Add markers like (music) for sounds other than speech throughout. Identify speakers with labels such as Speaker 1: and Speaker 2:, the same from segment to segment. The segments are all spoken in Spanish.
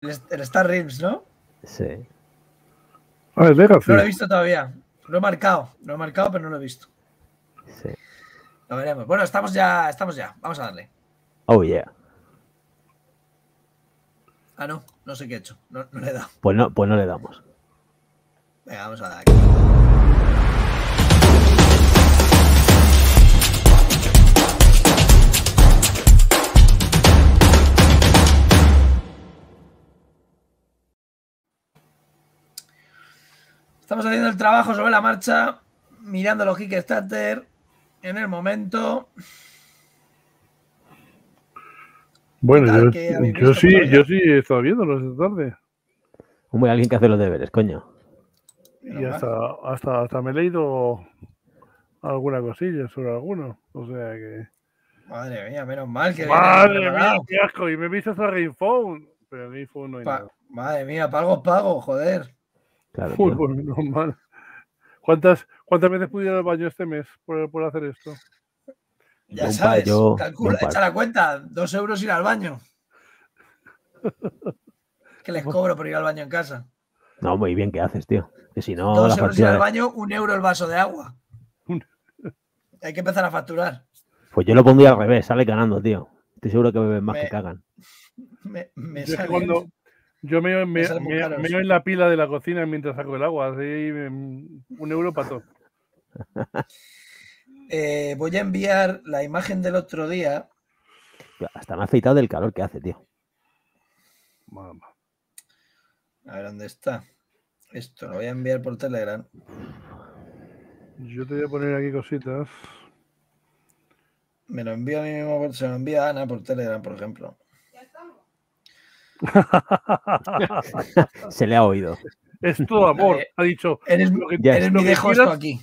Speaker 1: El, Star Realms, ¿no?
Speaker 2: Sí.
Speaker 3: Ah, el Legacy.
Speaker 1: No lo he visto todavía. Lo he marcado. Lo he marcado, pero no lo he visto.
Speaker 2: sí.
Speaker 1: Lo veremos. Bueno, estamos ya, estamos ya. Vamos a darle.
Speaker 2: Oh, yeah.
Speaker 1: Ah, no, no sé qué he hecho. No, no le he dado.
Speaker 2: Pues no, pues no le damos.
Speaker 1: Venga, vamos a dar aquí. Estamos haciendo el trabajo sobre la marcha, mirando los Kickstarter en el momento.
Speaker 3: Bueno, yo,
Speaker 1: ¿Qué habéis
Speaker 3: yo
Speaker 1: visto
Speaker 3: sí, yo sí he estado viéndolos esta tarde.
Speaker 2: Hombre, alguien que hace los deberes, coño.
Speaker 3: Y hasta, hasta, hasta me he leído alguna cosilla sobre alguno. O sea que.
Speaker 1: Madre mía, menos mal que.
Speaker 3: Madre mía, qué asco. Y me he visto hasta Game Phone. Pero en Game Phone no hay
Speaker 1: Pa-
Speaker 3: nada.
Speaker 1: madre mía, pago, pago, joder.
Speaker 2: Claro,
Speaker 3: pues normal. ¿Cuántas, ¿Cuántas veces pude ir al baño este mes por, por hacer esto?
Speaker 1: Ya sabes,
Speaker 2: par, yo-
Speaker 1: calcula, echa la cuenta, dos euros ir al baño. que les (laughs) cobro por ir al baño en casa.
Speaker 2: No, muy bien que haces, tío. Que si no,
Speaker 1: dos euros ir al baño, un euro el vaso de agua. (laughs) Hay que empezar a facturar.
Speaker 2: Pues yo lo pondría al revés, sale ganando, tío. Estoy seguro que beben más
Speaker 1: Me-
Speaker 2: que cagan. (laughs)
Speaker 1: Me, me sale-
Speaker 3: cuando yo me, me, en la pila de la cocina mientras saco el agua. Así mm, un euro para todo. (laughs)
Speaker 1: Eh, voy a enviar la imagen del otro día.
Speaker 2: Hasta me ha afeitado del calor que hace, tío.
Speaker 3: Mamá.
Speaker 1: A ver dónde está. Esto lo voy a enviar por Telegram.
Speaker 3: Yo te voy a poner aquí cositas.
Speaker 1: Me lo envío a mí mismo, se lo envía a Ana por Telegram, por ejemplo. (laughs)
Speaker 2: Se le ha oído.
Speaker 3: Es todo amor.
Speaker 1: Eh,
Speaker 3: Ha dicho.
Speaker 1: Eres,
Speaker 3: Lo que,
Speaker 2: Ya
Speaker 1: eres
Speaker 3: lo
Speaker 1: mi
Speaker 3: que
Speaker 1: de hosto
Speaker 3: quieras-
Speaker 1: aquí.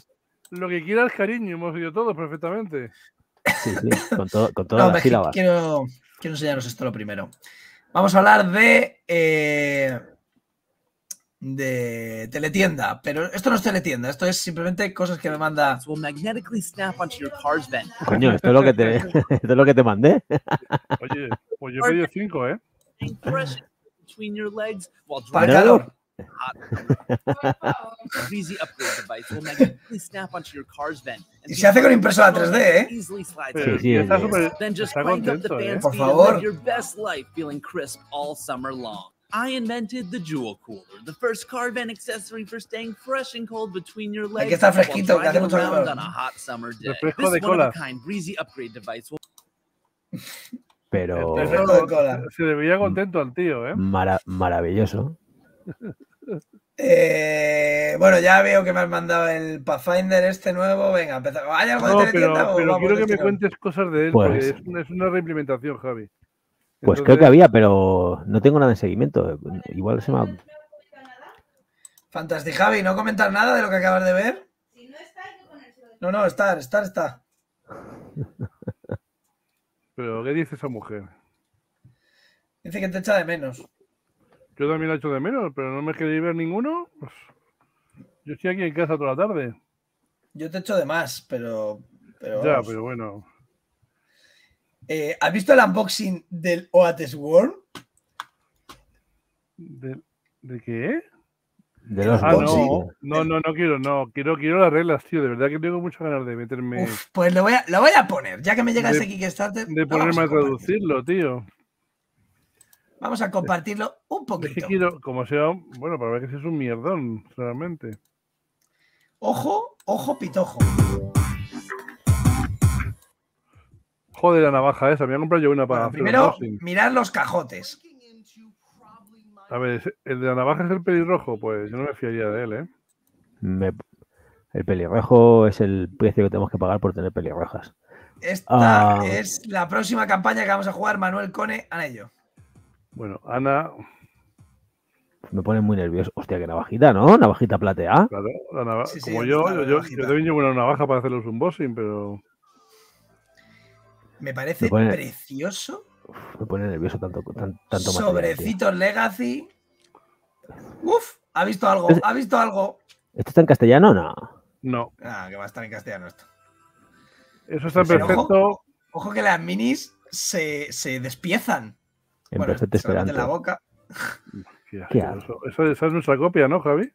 Speaker 3: lo que quieras, cariño. Hemos oído todos perfectamente.
Speaker 2: Sí, sí. Con, todo- con todas
Speaker 1: No,
Speaker 2: las
Speaker 1: es que
Speaker 2: sílabas.
Speaker 1: quiero, quiero enseñaros esto lo primero. Vamos a hablar de, eh, de teletienda, pero esto no es teletienda, esto es simplemente cosas que me manda.
Speaker 2: Coño, esto es lo que te, (laughs) (laughs) esto es lo que te mandé.
Speaker 3: Oye, pues yo he pedido cinco, ¿eh?
Speaker 4: Staying fresh between your legs while
Speaker 1: Para
Speaker 4: driving
Speaker 1: calor.
Speaker 4: a breezy upgrade device will magnetically snap onto your car's vent. and
Speaker 1: Y se hace con impresora
Speaker 4: be
Speaker 1: 3D, ¿eh?
Speaker 4: Easily slides
Speaker 3: Pero
Speaker 4: out.
Speaker 2: Sí, sí,
Speaker 3: está
Speaker 2: sí.
Speaker 3: súper-
Speaker 4: Then just
Speaker 3: está
Speaker 4: crank up the
Speaker 3: contento, ¿eh?
Speaker 4: fan
Speaker 1: Por
Speaker 4: speed and live your best life feeling crisp all summer long. I invented the Jewel Cooler, the first car vent accessory for staying fresh and cold between your legs.
Speaker 1: Hay que estar
Speaker 4: while
Speaker 1: fresquito, que hace
Speaker 4: driving
Speaker 1: mucho
Speaker 4: around
Speaker 1: calor.
Speaker 4: on a hot summer day. This one-of-a-kind breezy upgrade device will (laughs)
Speaker 2: Pero
Speaker 3: El
Speaker 1: Refresco de cola.
Speaker 3: Se le veía contento al tío, ¿eh?
Speaker 2: mara- maravilloso.
Speaker 1: Eh, bueno, ya veo que me has mandado el Pathfinder este nuevo. Venga, empezamos. ¿Hay algo
Speaker 3: No,
Speaker 1: de
Speaker 3: pero,
Speaker 1: o
Speaker 3: quiero que me cuentes cosas de él,
Speaker 2: Pues-
Speaker 3: porque es una, es una reimplementación, Javi.
Speaker 2: Pues creo que había, pero no tengo nada en seguimiento. Igual se me ha...
Speaker 1: Fantastic Javi, ¿no comentar nada de lo que acabas de ver? No, no, estar, estar, está. (laughs)
Speaker 3: Pero, ¿qué dice esa mujer?
Speaker 1: Dice que te echa de menos.
Speaker 3: Yo también la echo de menos, pero no me queréis ver ninguno. Pues, yo estoy aquí en casa toda la tarde.
Speaker 1: Yo te echo de más, pero. pero
Speaker 3: ya,
Speaker 1: vamos.
Speaker 3: pero bueno.
Speaker 1: Eh, ¿Has visto el unboxing del Oates World?
Speaker 3: ¿De, de qué?
Speaker 2: De los
Speaker 3: Ah, no, no, no, no quiero, no. Quiero, quiero las reglas, tío. De verdad que tengo muchas ganas de meterme,
Speaker 1: Uf, pues lo voy, a, lo voy a poner. Ya que me llega
Speaker 3: De-
Speaker 1: ese Kickstarter,
Speaker 3: de ponerme a traducirlo, tío.
Speaker 1: Vamos a compartirlo un
Speaker 3: Es que
Speaker 1: poquito.
Speaker 3: quiero, como sea, bueno, para ver que si es un mierdón, realmente.
Speaker 1: Ojo, ojo, pitojo.
Speaker 3: Joder, la navaja esa. Me voy a comprar yo una para
Speaker 1: Bueno,
Speaker 3: hacer
Speaker 1: primero, mirad los cajotes.
Speaker 3: A ver, ¿es- ¿el de la navaja es el pelirrojo? Pues yo no me fiaría de él, ¿eh?
Speaker 2: Me- El pelirrojo es el precio que tenemos que pagar por tener pelirrojas.
Speaker 1: Esta
Speaker 2: Ah.
Speaker 1: es la próxima campaña que vamos a jugar Manuel Cone a ello.
Speaker 3: Bueno, Ana,
Speaker 2: Me pone muy nervioso. Hostia, qué navajita, ¿no? Navajita plateada.
Speaker 3: claro, la nava-
Speaker 1: Sí, sí,
Speaker 3: como yo,
Speaker 1: la
Speaker 3: yo, yo, yo también llevo una navaja para hacer los unboxing, pero
Speaker 1: Me parece
Speaker 2: Me pone-
Speaker 1: precioso.
Speaker 2: Me pone nervioso tanto, tan- tanto material.
Speaker 1: Sobrecitos Legacy. Uf, ha visto algo, ha visto algo.
Speaker 2: ¿Esto está en castellano? No.
Speaker 3: no.
Speaker 1: Ah, que va a estar en castellano esto.
Speaker 3: Eso está
Speaker 2: sí.
Speaker 3: perfecto.
Speaker 1: Ojo que las minis se, se despiezan.
Speaker 2: En
Speaker 1: Bueno,
Speaker 2: perfecto
Speaker 1: solamente en la
Speaker 2: esperanto.
Speaker 1: boca.
Speaker 3: Qué esa es nuestra copia, ¿no, Javi?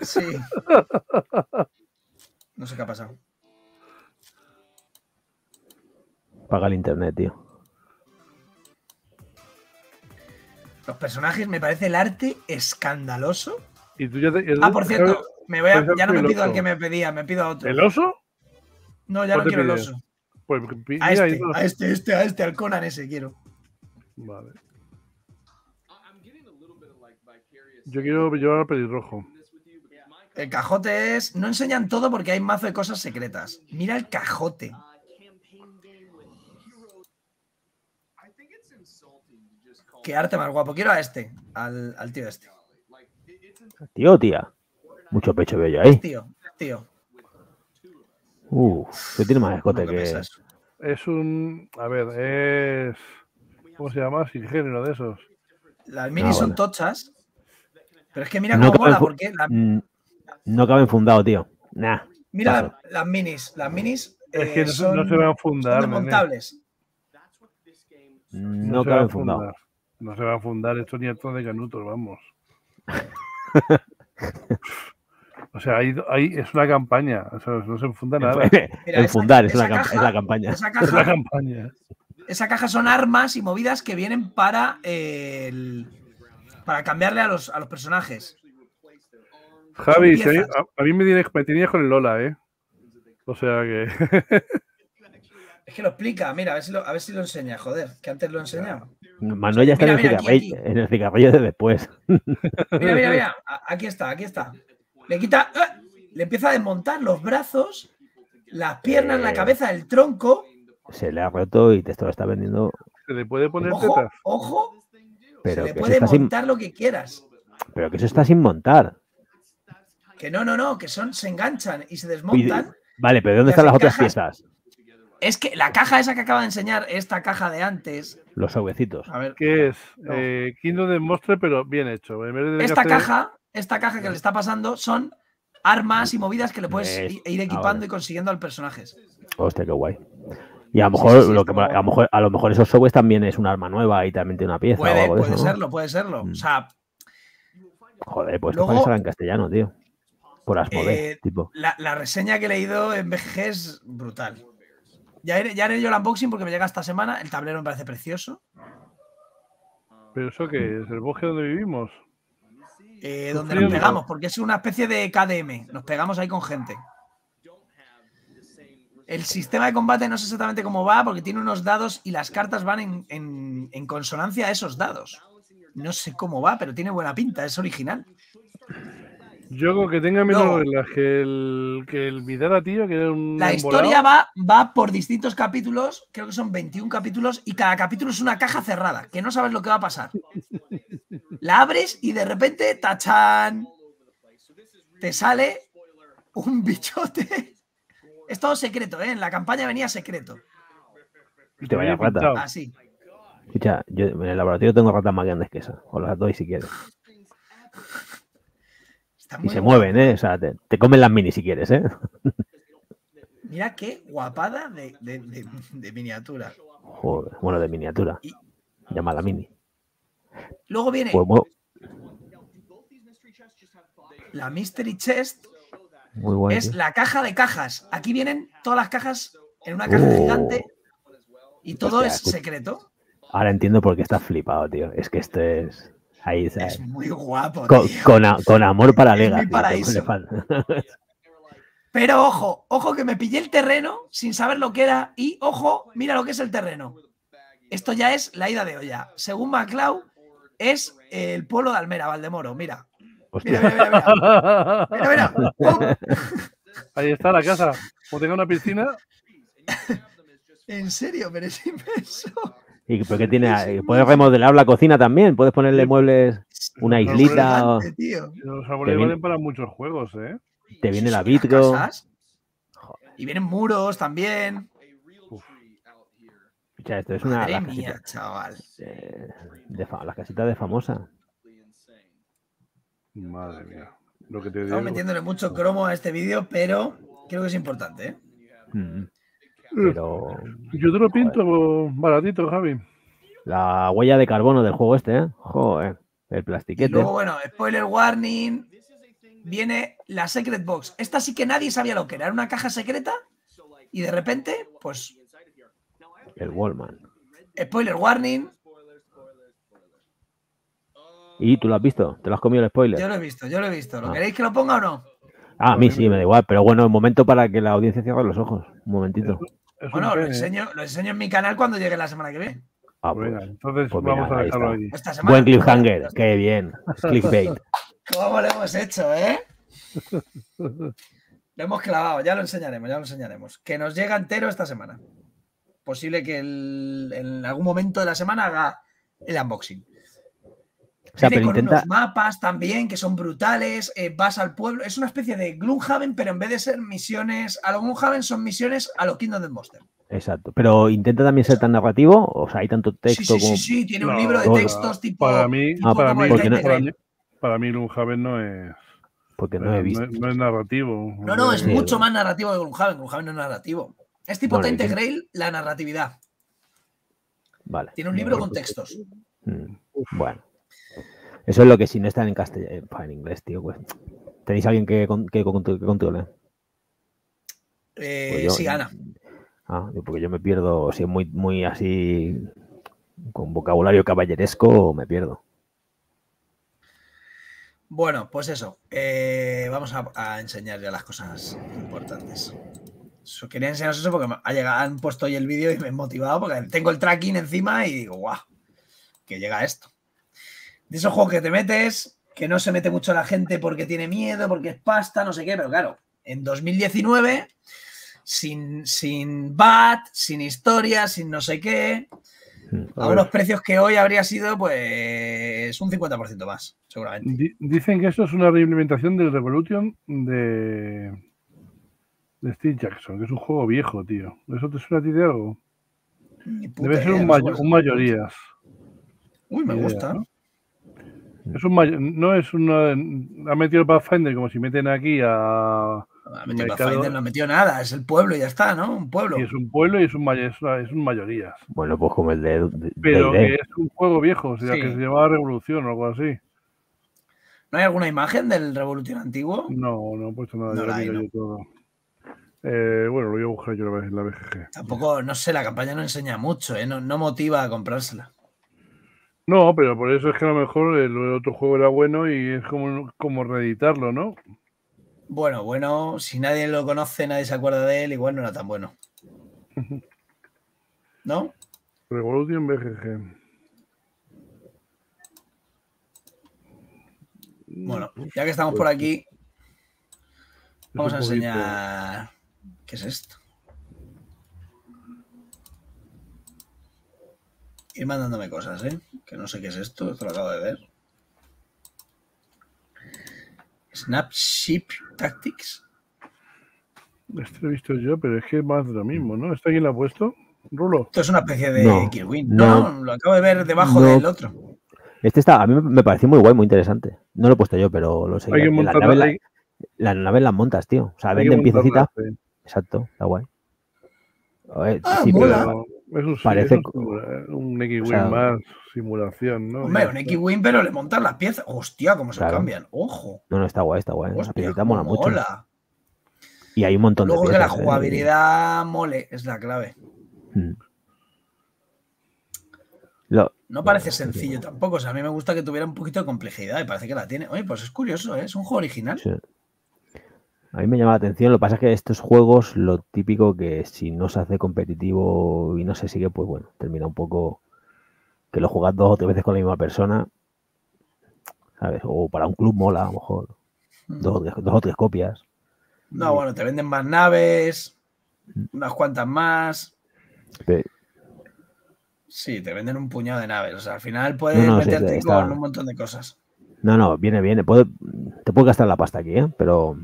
Speaker 1: Sí. No sé qué ha pasado.
Speaker 2: Paga el internet, tío.
Speaker 1: Los personajes me parece el arte escandaloso.
Speaker 3: Y tú ya te-
Speaker 1: Ah, por cierto, me voy a- ya no me pido al que me pedía, me pido a otro.
Speaker 3: ¿El oso?
Speaker 1: No, ya
Speaker 3: ¿Cuál
Speaker 1: no quiero el oso.
Speaker 3: Pues pi-
Speaker 1: A este, a este, este, a este, al Conan ese quiero.
Speaker 3: Vale. Yo quiero llevar al pelirrojo.
Speaker 1: El cajote es. No enseñan todo porque hay mazo de cosas secretas. Mira el cajote. Qué arte más guapo. Quiero a este, al, al tío este.
Speaker 2: Tío, o tía. Mucho pecho veo yo ahí.
Speaker 1: Tío, tío.
Speaker 2: Uh, que tiene más escote
Speaker 1: ¿cómo que
Speaker 2: que.
Speaker 1: pesa eso?
Speaker 3: Es un. A ver, es. ¿Cómo se llama? Sin género de esos.
Speaker 1: Las minis
Speaker 2: Ah,
Speaker 1: son
Speaker 2: vale.
Speaker 1: tochas. Pero es que mira
Speaker 2: No
Speaker 1: cómo mola, porque la-
Speaker 2: Mm, No cabe enfundado, tío. Nah.
Speaker 1: mira las minis. Las minis
Speaker 3: Es
Speaker 1: eh,
Speaker 3: que no, se-
Speaker 1: son,
Speaker 3: no se van a
Speaker 1: son
Speaker 3: fundar.
Speaker 1: desmontables.
Speaker 2: No,
Speaker 3: se
Speaker 2: cabe
Speaker 3: van a
Speaker 2: enfundado.
Speaker 3: fundar. No se va a fundar estos nietos de canutos, vamos. (laughs) o sea, ahí, ahí es una campaña. o sea, no se enfunda nada.
Speaker 1: Mira,
Speaker 2: Enfundar
Speaker 1: esa-
Speaker 2: es, una
Speaker 1: esa
Speaker 2: cam-
Speaker 1: caja-
Speaker 2: es la campaña.
Speaker 1: Esa
Speaker 3: Es la
Speaker 1: caja,
Speaker 3: campaña.
Speaker 1: esa caja son armas y movidas que vienen para eh, el- para cambiarle a los, a los personajes.
Speaker 3: Javi, si a, mí,
Speaker 1: piezas.
Speaker 3: a- a mí me, tienes, me tenías con el Lola, ¿eh? O sea que. (laughs)
Speaker 1: Es que lo explica, mira, a ver si lo, a ver si lo enseña, joder, que antes lo he enseñado.
Speaker 2: Manuel ya está
Speaker 1: Mira,
Speaker 2: en, el
Speaker 1: mira, aquí,
Speaker 2: cigarrillo, en el cigarrillo de después. (laughs)
Speaker 1: Mira, mira, mira, (laughs) aquí está, aquí está. Le quita, ¡ah! le empieza a desmontar los brazos, las piernas, la
Speaker 2: Eh.
Speaker 1: cabeza, el tronco.
Speaker 2: Se le ha roto y te esto lo está vendiendo.
Speaker 3: ¿Se le puede poner
Speaker 1: Ojo,
Speaker 3: tetas?
Speaker 1: ojo,
Speaker 2: Pero
Speaker 1: se le puede
Speaker 2: está sin,
Speaker 1: montar lo que quieras.
Speaker 2: pero que eso está sin montar.
Speaker 1: Que no, no, no, que son, se enganchan y se
Speaker 2: Y-
Speaker 1: desmontan.
Speaker 2: vale, pero ¿dónde están las otras piezas?
Speaker 1: Es que la caja esa que acaba de enseñar, esta caja de antes.
Speaker 2: Los sobecitos.
Speaker 1: A ver,
Speaker 3: ¿Qué es?
Speaker 1: No.
Speaker 3: Eh, Kingdom de Monster, pero bien hecho. En vez de
Speaker 1: esta
Speaker 3: hacer-
Speaker 1: caja, esta caja que le está pasando son armas y movidas que le puedes
Speaker 2: Es-
Speaker 1: ir equipando y consiguiendo al personaje.
Speaker 2: Hostia, qué guay. Y a lo mejor,
Speaker 1: sí, sí,
Speaker 2: lo que, a, lo mejor, a lo mejor esos sobres también es un arma nueva y también tiene una pieza o
Speaker 1: Puede,
Speaker 2: algo de
Speaker 1: puede
Speaker 2: eso, ¿no?
Speaker 1: serlo, puede serlo.
Speaker 2: Mm.
Speaker 1: O sea,
Speaker 2: Joder, pues
Speaker 1: Luego-
Speaker 2: esto en castellano, tío. Por Asmodee,
Speaker 1: Eh,
Speaker 2: tipo.
Speaker 1: la, la reseña que he leído en BGG es brutal. Ya haré, ya haré yo el unboxing porque me llega esta semana. El tablero me parece precioso.
Speaker 3: ¿Pero eso qué es? ¿El bosque donde vivimos?
Speaker 1: Eh, donde nos pegamos, porque es una especie de KDM. Nos pegamos ahí con gente. El sistema de combate no sé exactamente cómo va, porque tiene unos dados y las cartas van en, en- en consonancia a esos dados. No sé cómo va, pero tiene buena pinta, es original.
Speaker 3: Yo con que tenga menos
Speaker 1: Luego-
Speaker 3: reglas que el, que el Vidara, tío, que era un.
Speaker 1: La
Speaker 3: embolado.
Speaker 1: historia va, va por distintos capítulos, creo que son 21 capítulos, y cada capítulo es una caja cerrada, que no sabes lo que va a pasar. La abres y de repente, tachan, te sale un bichote. Es todo secreto, ¿eh? En la campaña venía secreto.
Speaker 2: Y te vaya
Speaker 3: pintado.
Speaker 1: Así.
Speaker 2: Escucha, yo en el laboratorio tengo ratas más grandes que esa. Os las doy si quieres.
Speaker 1: Está
Speaker 2: Y se
Speaker 1: guapo.
Speaker 2: mueven, ¿eh? O sea, te, te comen las mini si quieres, ¿eh? (laughs)
Speaker 1: Mira qué guapada de, de- de- de miniatura.
Speaker 2: Joder, bueno, de miniatura.
Speaker 1: Y-
Speaker 2: Llámala mini.
Speaker 1: Luego viene
Speaker 2: Pues
Speaker 1: la Mystery Chest,
Speaker 2: muy
Speaker 1: es
Speaker 2: tío.
Speaker 1: la caja de cajas. Aquí vienen todas las cajas en una caja
Speaker 2: Oh.
Speaker 1: gigante y todo
Speaker 2: Hostia,
Speaker 1: es secreto.
Speaker 2: Ahora entiendo por qué estás flipado, tío. Es que esto es. Ahí,
Speaker 1: Es muy guapo.
Speaker 2: Con,
Speaker 1: tío.
Speaker 2: con a- con amor para Lega. tío. (laughs)
Speaker 1: Pero ojo, ojo que me pillé el terreno sin saber lo que era y ojo, mira lo que es el terreno. Esto ya es la ida de olla. Según MacLeod, es el pueblo de Almera, Valdemoro. Mira,
Speaker 2: Hostia.
Speaker 1: mira, mira, mira. Mira, mira. ¡Pum! (laughs)
Speaker 3: Ahí está la casa. Como tenga una piscina, (laughs)
Speaker 1: En serio, pero es inmenso.
Speaker 2: ¿Y por qué tiene? eh, ¿Puedes remodelar la cocina también? ¿Puedes ponerle
Speaker 3: Sí.
Speaker 2: muebles, una
Speaker 3: Los
Speaker 2: islita? o-
Speaker 1: Gigante, tío.
Speaker 3: los árboles
Speaker 2: viene-
Speaker 3: valen para muchos juegos, ¿eh?
Speaker 2: Te viene la vitro.
Speaker 1: casas. Y vienen muros también.
Speaker 2: O sea, esto es una.
Speaker 1: Madre mía, chaval.
Speaker 2: eh, de las casitas de famosa.
Speaker 3: Madre mía. Lo que te digo.
Speaker 1: Estamos metiéndole mucho cromo a este vídeo, pero creo que es importante. ¿eh?
Speaker 2: Mm. Pero
Speaker 3: Yo te lo pinto baratito, Javi.
Speaker 2: la huella de carbono del juego este, ¿eh? Joder. El
Speaker 1: Y
Speaker 2: plastiquete.
Speaker 1: luego, bueno, spoiler warning. Viene la Secret Box. Esta sí que nadie sabía lo que era. Era una caja secreta. Y de repente, pues,
Speaker 2: El Wallman.
Speaker 1: spoiler warning.
Speaker 2: ¿Y tú lo has visto? ¿Te lo has comido el spoiler?
Speaker 1: Yo lo he visto, yo lo he visto. ¿Lo
Speaker 2: Ah.
Speaker 1: queréis que lo ponga o no?
Speaker 2: Ah, a mí sí, me da igual. Pero bueno, un momento para que la audiencia cierre los ojos. Un momentito.
Speaker 3: Es
Speaker 1: Bueno, lo enseño, lo enseño en mi canal cuando llegue la semana que viene.
Speaker 2: Ah, pues,
Speaker 3: Venga, entonces
Speaker 2: pues mira,
Speaker 3: vamos a
Speaker 2: ahí
Speaker 3: dejarlo aquí.
Speaker 1: Esta semana.
Speaker 2: Buen cliffhanger. Qué bien. Clickbait. (laughs)
Speaker 1: ¿Cómo lo hemos hecho, eh? Lo hemos clavado, ya lo enseñaremos, ya lo enseñaremos. Que nos llega entero esta semana. Posible que el- en algún momento de la semana haga el unboxing.
Speaker 2: O sea,
Speaker 1: Viene
Speaker 2: pero
Speaker 1: con
Speaker 2: intenta.
Speaker 1: unos mapas también que son brutales. eh, vas al pueblo. Es una especie de Gloomhaven, pero en vez de ser misiones a lo Gloomhaven, son misiones a lo Kingdom of Monster.
Speaker 2: Exacto. Pero intenta también ser tan narrativo. O sea, hay tanto
Speaker 1: Sí,
Speaker 2: texto
Speaker 1: sí, sí,
Speaker 2: como.
Speaker 1: sí, tiene un
Speaker 3: No,
Speaker 1: libro de
Speaker 2: para-
Speaker 1: textos tipo.
Speaker 3: Para mí,
Speaker 1: tipo
Speaker 2: Ah,
Speaker 3: para mí,
Speaker 2: no-
Speaker 3: para mí, para mí Gloomhaven no es,
Speaker 2: Porque no he visto.
Speaker 3: no, no es narrativo.
Speaker 1: No, no, es
Speaker 2: Sí,
Speaker 1: mucho más narrativo que Gloomhaven. Gloomhaven no es narrativo. Es tipo
Speaker 2: Bueno, tiene-
Speaker 1: Grail, la narratividad.
Speaker 2: Vale.
Speaker 1: Tiene un libro con textos.
Speaker 2: Mm, Bueno. Eso es lo que si no están en castellano, en inglés, tío. Pues. ¿Tenéis alguien que, con- que, con- que controle?
Speaker 1: Eh,
Speaker 2: Pues yo-
Speaker 1: sí, Ana.
Speaker 2: Ah, porque yo me pierdo, si es muy, muy así, con vocabulario caballeresco, me pierdo.
Speaker 1: Bueno, pues eso. eh, vamos a, a enseñar ya las cosas importantes. Quería enseñaros eso porque me ha llegado, han puesto hoy el vídeo y me he motivado porque tengo el tracking encima y digo, guau, que llega esto. De esos juegos que te metes, que no se mete mucho la gente porque tiene miedo, porque es pasta, no sé qué, pero claro, en 2019, sin, sin BAT, sin historia, sin no sé qué,
Speaker 2: Mm.
Speaker 1: a
Speaker 3: A
Speaker 1: unos precios que hoy habría sido pues un 50% más, seguramente.
Speaker 3: Di- Dicen que esto es una reimplementación del Revolution de, de Steve Jackson, que es un juego viejo, tío. ¿Eso te suena a ti de algo? Debe ser un, un mayorías.
Speaker 1: Uy, me gusta.
Speaker 3: ¿no? Es un no es una. Ha metido el Pathfinder como si meten aquí a.
Speaker 1: Ha metido Pathfinder, no ha metido nada, es el pueblo y ya está, ¿no? Un pueblo.
Speaker 3: Y es un pueblo y es un, es una- es un mayorías.
Speaker 2: Bueno, pues como el de, de-
Speaker 3: Pero que es un juego viejo, o sea,
Speaker 1: Sí.
Speaker 3: que se llamaba Revolución o algo así.
Speaker 1: ¿No hay alguna imagen del Revolution antiguo?
Speaker 3: No, no he puesto nada,
Speaker 1: No la hay, ¿no?
Speaker 3: yo todo. Eh, bueno, lo voy a buscar yo la vez en la BGG.
Speaker 1: Tampoco, no sé, la campaña no enseña mucho, ¿eh? no, no motiva a comprársela.
Speaker 3: No, pero por eso es que a lo mejor el, otro juego era bueno y es como, como reeditarlo, ¿no?
Speaker 1: Bueno, bueno, si nadie lo conoce, nadie se acuerda de él, igual no era tan bueno. (laughs) ¿No?
Speaker 3: Revolution BGG.
Speaker 1: Bueno, ya que estamos por aquí, vamos a enseñar. ¿Qué es esto? Ir mandándome cosas, ¿eh? Que no sé qué es esto, esto lo acabo de ver. Snapship Tactics.
Speaker 3: Este lo he visto yo, pero es que es más de lo mismo, ¿no? ¿Está quién lo ha puesto? Rulo.
Speaker 1: Esto es una especie de
Speaker 2: No,
Speaker 1: Kirwin.
Speaker 2: no.
Speaker 1: No, lo acabo de ver debajo
Speaker 2: No.
Speaker 1: del otro.
Speaker 2: Este está, a mí me- pareció muy guay, muy interesante. No lo he puesto yo, pero lo sé.
Speaker 3: Hay que
Speaker 2: naves,
Speaker 3: hay-
Speaker 2: la- las naves las montas, tío. O sea, venden piececitas. Exacto, está guay. Oye,
Speaker 1: Ah,
Speaker 2: sí,
Speaker 1: mola.
Speaker 2: pero-
Speaker 3: Pero es un, sí,
Speaker 2: Parece
Speaker 3: es un, X-Wing
Speaker 2: o sea,
Speaker 3: más simulación, ¿no?
Speaker 1: Hombre, un. X-Wing, pero le montan las piezas. Hostia, cómo se
Speaker 2: Claro.
Speaker 1: cambian. Ojo.
Speaker 2: No, no, está guay, está guay. La
Speaker 1: Hostia,
Speaker 2: piecita
Speaker 1: cómo
Speaker 2: mola mucho.
Speaker 1: mola.
Speaker 2: Y hay un montón
Speaker 1: Luego
Speaker 2: de
Speaker 1: que la
Speaker 2: piezas, ¿eh?
Speaker 1: jugabilidad mole es la clave.
Speaker 2: Mm. Lo-
Speaker 1: No parece sencillo tampoco. O sea, a mí me gusta que tuviera un poquito de complejidad y parece que la tiene. Oye, pues es curioso, ¿eh? Es un juego original.
Speaker 2: Sí. A mí me llama la atención. Lo que pasa es que estos juegos, lo típico que si no se hace competitivo y no se sigue, pues bueno, termina un poco que lo juegas dos o tres veces con la misma persona. ¿Sabes? O para un club mola, a lo mejor. Dos, o tres- dos o tres copias.
Speaker 1: No, bueno, te venden más naves, unas cuantas más. Sí, te venden un puñado de naves. O sea, al final puedes
Speaker 2: No, no, sí,
Speaker 1: meterte
Speaker 2: está-
Speaker 1: con un montón de cosas.
Speaker 2: No, no, viene, viene. Puede- te puedes gastar la pasta aquí, ¿eh? Pero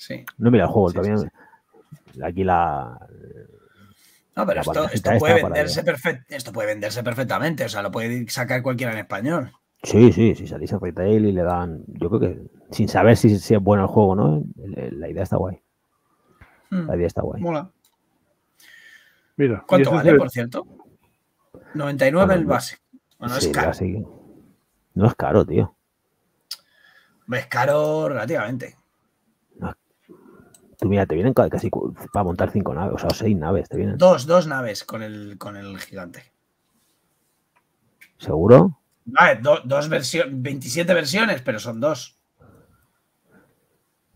Speaker 1: Sí.
Speaker 2: no mira el juego
Speaker 1: Sí, sí,
Speaker 2: Aquí la.
Speaker 1: No, pero
Speaker 2: La
Speaker 1: esto, puede venderse perfect- esto puede venderse perfectamente. O sea, lo puede sacar cualquiera en español.
Speaker 2: Sí, sí, si salís en retail y le dan. Yo creo que sin saber si, si es bueno el juego, ¿no? El- el- La idea está guay.
Speaker 1: Hmm,
Speaker 2: La idea está guay.
Speaker 1: Mola.
Speaker 3: Mira,
Speaker 1: ¿Cuánto vale,
Speaker 3: el-
Speaker 1: por cierto? 99 el
Speaker 2: Bueno,
Speaker 1: base. Bueno,
Speaker 2: sí,
Speaker 1: es caro.
Speaker 2: No es caro, tío.
Speaker 1: Es caro relativamente.
Speaker 2: Tú mira, te vienen ca- casi para montar cinco naves, o sea, seis naves te vienen.
Speaker 1: Dos, dos naves con el, con el gigante.
Speaker 2: ¿Seguro?
Speaker 1: Vale, do- dos versiones, 27 versiones, pero son dos.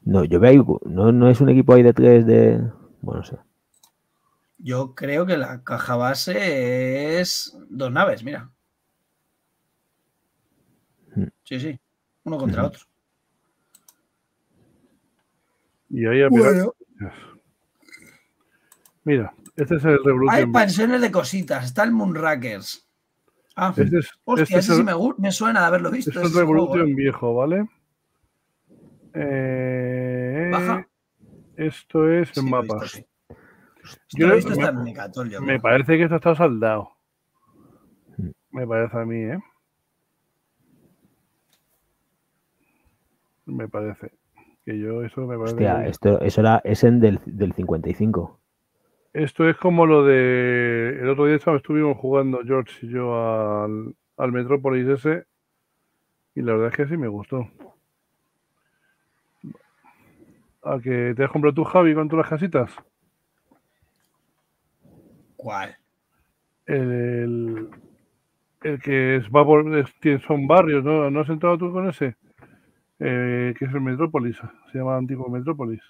Speaker 2: No, yo veo ahí, no, no es un equipo ahí de tres de. Bueno, no sé.
Speaker 1: Yo creo que la caja base es dos naves, mira.
Speaker 2: Mm.
Speaker 1: Sí, sí. Uno contra otro.
Speaker 3: Y ahí a
Speaker 1: Bueno,
Speaker 3: Mira, este es el
Speaker 1: hay
Speaker 3: Revolution.
Speaker 1: expansiones de cositas. Está el Moonrakers. Ah,
Speaker 3: Este es,
Speaker 1: hostia,
Speaker 3: este es
Speaker 1: sí me, suena de haberlo visto.
Speaker 3: este es el
Speaker 1: juego,
Speaker 3: Revolution
Speaker 1: ¿eh?
Speaker 3: viejo, ¿vale? Eh,
Speaker 1: Baja.
Speaker 3: Esto es
Speaker 1: Sí,
Speaker 3: el mapa.
Speaker 1: visto, sí. Esto
Speaker 3: Yo
Speaker 1: lo he visto
Speaker 3: me-
Speaker 1: está en Unicatol, yo
Speaker 3: Me parece que esto está saldado.
Speaker 2: Mm.
Speaker 3: Me parece a mí, ¿eh? Me parece. Que yo eso me parece.
Speaker 2: Hostia,
Speaker 3: que-
Speaker 2: esto, eso era Essen del, del 55.
Speaker 3: Esto es como lo de. El otro día estuvimos jugando George y yo al, al Metrópolis ese. Y la verdad es que sí me gustó. ¿A que te has comprado tú, Javi, con todas las casitas?
Speaker 1: ¿Cuál?
Speaker 3: El, el, el que es, va por, son barrios, ¿no? ¿No has entrado tú con ese? Eh, que es el Metrópolis. Se llama Antiguo Metrópolis.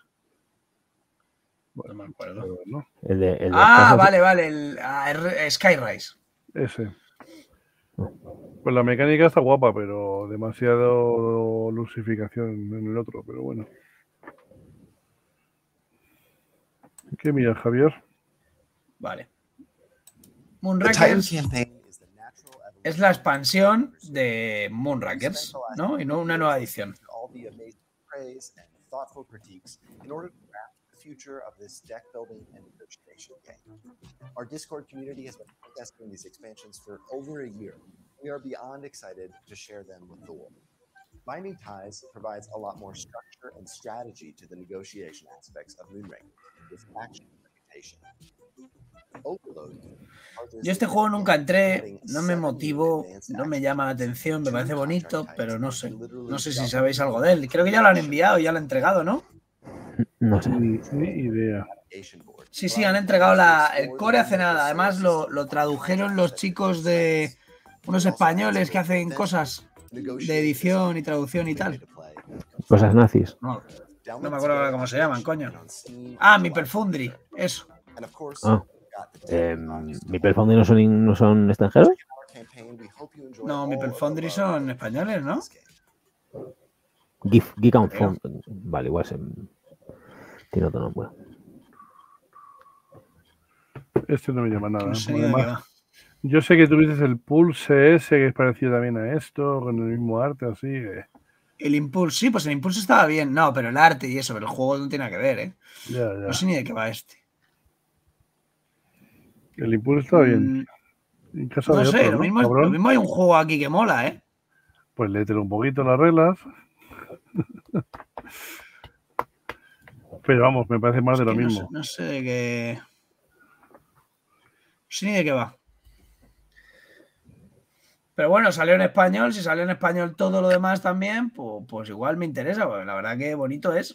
Speaker 1: No me acuerdo.
Speaker 3: Pero, ¿no?
Speaker 2: El de, el de
Speaker 1: Ah,
Speaker 2: casas-
Speaker 1: vale, vale. El, ah, Skyrise.
Speaker 3: Ese. Pues la mecánica está guapa, pero demasiado lusificación en el otro, pero bueno. ¿Qué miras, Javier?
Speaker 1: Vale. Moonrakers es la expansión de Moonrakers, ¿no? Y no una nueva edición.
Speaker 5: All the amazing praise and thoughtful critiques in order to craft the future of this deck building and negotiation game. Our Discord community has been testing these expansions for over a year. We are beyond excited to share them with the world. Binding Ties provides a lot more structure and strategy to the negotiation aspects of Moonraker, with action and reputation.
Speaker 1: Yo este juego nunca entré, no me motivó, no me llama la atención, me parece bonito, pero no sé. No sé si sabéis algo de él. Creo que ya lo han enviado, ya lo han entregado, ¿no?
Speaker 2: No sé.
Speaker 3: Ni, ni idea.
Speaker 1: Sí, sí, han entregado la, el core hace nada. Además lo, lo tradujeron los chicos de unos españoles que hacen cosas de edición y traducción y tal.
Speaker 2: Cosas nazis.
Speaker 1: No, no me acuerdo ahora cómo se llaman, coño. Ah, mi Perfundry, eso.
Speaker 2: Ah. Eh, ¿Mi Perfoundry no son, no son extranjeros?
Speaker 1: No, mi Perfundry son españoles, ¿no?
Speaker 2: Geek, Geek and. Fun- Vale, igual se... tiene otro nombre.
Speaker 3: Este no me llama nada.
Speaker 1: No sé
Speaker 3: Además,
Speaker 1: va.
Speaker 3: yo sé que dices el Pulse ese, que es parecido también a esto, con el mismo arte, así. que-
Speaker 1: El Impulse, sí, pues el Impulse estaba bien. No, pero el arte y eso, pero el juego no tiene nada que ver, ¿eh?
Speaker 3: Ya, ya.
Speaker 1: No sé ni de qué va este.
Speaker 3: El Impulse está bien.
Speaker 1: Mm,
Speaker 3: En casa
Speaker 1: No
Speaker 3: de
Speaker 1: sé, lo
Speaker 3: ¿no,
Speaker 1: mismo,
Speaker 3: cabrón?
Speaker 1: lo mismo hay un juego aquí que mola, ¿eh?
Speaker 3: Pues léetelo un poquito las reglas. (laughs) Pero vamos, me parece más de lo
Speaker 1: no
Speaker 3: mismo.
Speaker 1: sé- No sé de qué. Ni de qué va. Pero bueno, salió en español. Si salió en español todo lo demás también, pues, pues igual me interesa, porque la verdad que bonito es.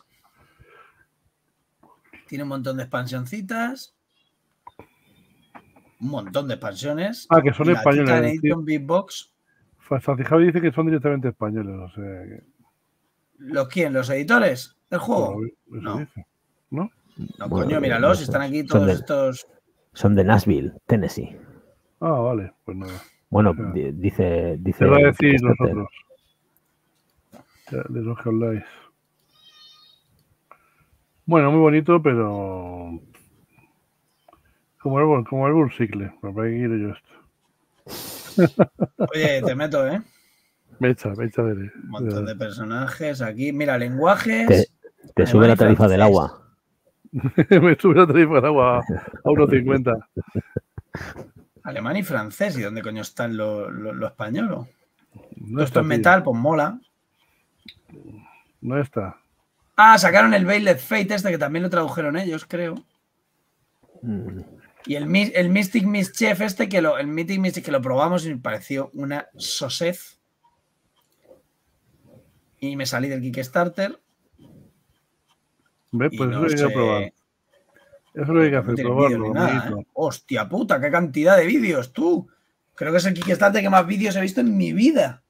Speaker 1: Tiene un montón de expansioncitas. Un montón de expansiones.
Speaker 3: Ah, que son
Speaker 1: Y la
Speaker 3: españoles,
Speaker 1: Titan
Speaker 3: sí.
Speaker 1: Edition Big Box.
Speaker 3: Javi dice que son directamente españoles, o sea que.
Speaker 1: ¿Los quién? ¿Los editores del juego? No.
Speaker 3: dice. ¿No?
Speaker 1: No,
Speaker 2: Bueno,
Speaker 1: coño,
Speaker 2: no
Speaker 1: míralos,
Speaker 2: sé.
Speaker 1: están aquí
Speaker 2: Son
Speaker 1: todos
Speaker 2: de-
Speaker 1: estos.
Speaker 2: Son de Nashville, Tennessee.
Speaker 3: Ah, vale, pues nada.
Speaker 2: Bueno, dice... dice
Speaker 3: Te lo voy a decir
Speaker 2: este-
Speaker 3: nosotros. Ya, de los que habláis. Bueno, muy bonito, pero. Como el, como el para qué quiero yo esto.
Speaker 1: Oye, te meto, ¿eh? (laughs)
Speaker 3: Me echa, me echa de.
Speaker 1: Un montón de personajes aquí. Mira, lenguajes.
Speaker 2: Te, te sube la tarifa del agua. (laughs)
Speaker 3: me sube la tarifa de agua a 1,50.
Speaker 1: Alemán y francés. ¿Y dónde coño están lo, lo, lo español? o?
Speaker 3: No
Speaker 1: Esto es metal, pues mola.
Speaker 3: No está.
Speaker 1: Ah, sacaron el Veiled Fate este que también lo tradujeron ellos, creo.
Speaker 2: Mm,
Speaker 1: Y el, el Mystic Mischief este que lo, el Mystic Mischief que lo probamos y me pareció una sosez. Y me salí del Kickstarter.
Speaker 3: ¿Ves?
Speaker 1: y
Speaker 3: Pues
Speaker 1: no
Speaker 3: eso que
Speaker 1: sé-
Speaker 3: probar. Eso es lo que hay que hacer, probarlo.
Speaker 1: nada. ¿eh? Hostia puta, qué cantidad de vídeos, tú. Creo que es el Kickstarter que más vídeos he visto en mi vida.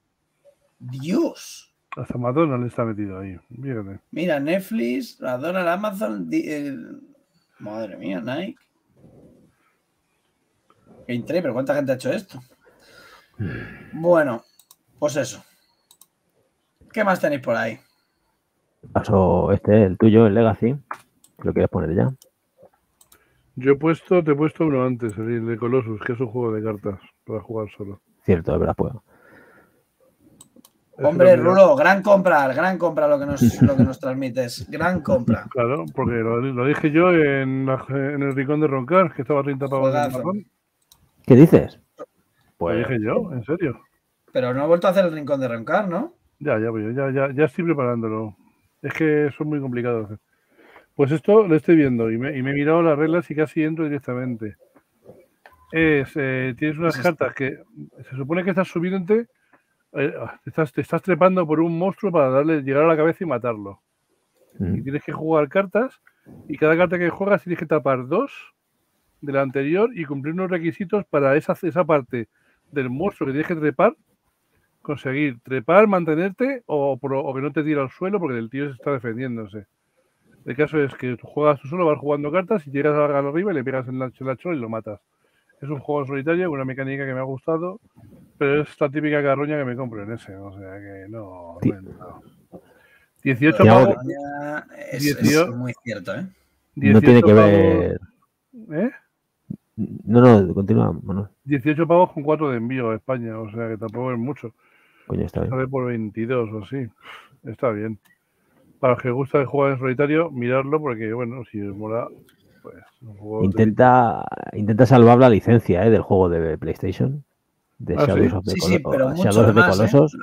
Speaker 1: Dios.
Speaker 3: Hasta Madonna le está metido ahí. Fíjate.
Speaker 1: Mira, Netflix, Donald Amazon. eh, Madre mía, Nike. Gametrade, pero ¿cuánta gente ha hecho esto? Bueno, pues eso. ¿Qué más tenéis por ahí?
Speaker 2: Paso este, el tuyo, el Legacy. ¿Lo quieres poner ya?
Speaker 3: Yo he puesto, te he puesto uno antes, el de Colossus, que es un juego de cartas para jugar solo.
Speaker 2: Cierto, de verdad puedo.
Speaker 3: Ese
Speaker 1: Hombre. Rulo, gran compra, gran compra lo que nos, (laughs) lo que nos transmites. Gran compra.
Speaker 3: Claro, porque lo, lo dije yo en, la- en el rincón de Roncar, que estaba a 30 pavos.
Speaker 2: ¿Qué dices?
Speaker 3: Lo
Speaker 2: Pues
Speaker 3: dije yo, en serio.
Speaker 1: Pero no he vuelto a hacer el rincón de roncar, ¿no?
Speaker 3: Ya, ya, voy, ya, ya, ya estoy preparándolo. Es que son muy complicados. de hacer. Pues esto lo estoy viendo y me, y me he mirado las reglas y casi entro directamente. Es, eh, tienes unas
Speaker 1: Es
Speaker 3: cartas que se supone que estás subiéndote, eh, te, estás, te estás trepando por un monstruo para darle, llegar a la cabeza y matarlo. Y
Speaker 2: mm,
Speaker 3: tienes que jugar cartas y cada carta que juegas tienes que tapar dos de la anterior y cumplir unos requisitos para esa, esa parte del monstruo que tienes que trepar, conseguir trepar, mantenerte o, pro- o que no te tire al suelo porque el tío se está defendiéndose. El caso es que tú juegas tú solo, vas jugando cartas y llegas a arriba y le pegas en la, en la chola y lo matas. Es un juego solitario una mecánica que me ha gustado, pero es la típica carroña que me compro en ese. O sea que no.
Speaker 2: Sí.
Speaker 3: no. 18
Speaker 2: Tiago,
Speaker 3: pavos.
Speaker 1: Ya Es, es muy cierto, ¿eh?
Speaker 2: no
Speaker 3: 18
Speaker 2: tiene que ver.
Speaker 3: ¿eh?
Speaker 2: No, no, continúa. Bueno,
Speaker 3: 18 pavos con 4 de envío a España, o sea que tampoco es mucho.
Speaker 2: coño, está bien.
Speaker 3: Sale por 22 o así. Está bien. Para los que gusta jugar en solitario, mirarlo porque, bueno, si os mola, pues juego de-
Speaker 2: Intenta, intenta salvar la licencia ¿eh? del juego de PlayStation. De
Speaker 3: Ah,
Speaker 2: Shadows
Speaker 3: ¿sí?
Speaker 2: of the
Speaker 1: Sí, sí, pero mucho
Speaker 2: Shadows
Speaker 1: más, ¿eh?
Speaker 2: Colossus.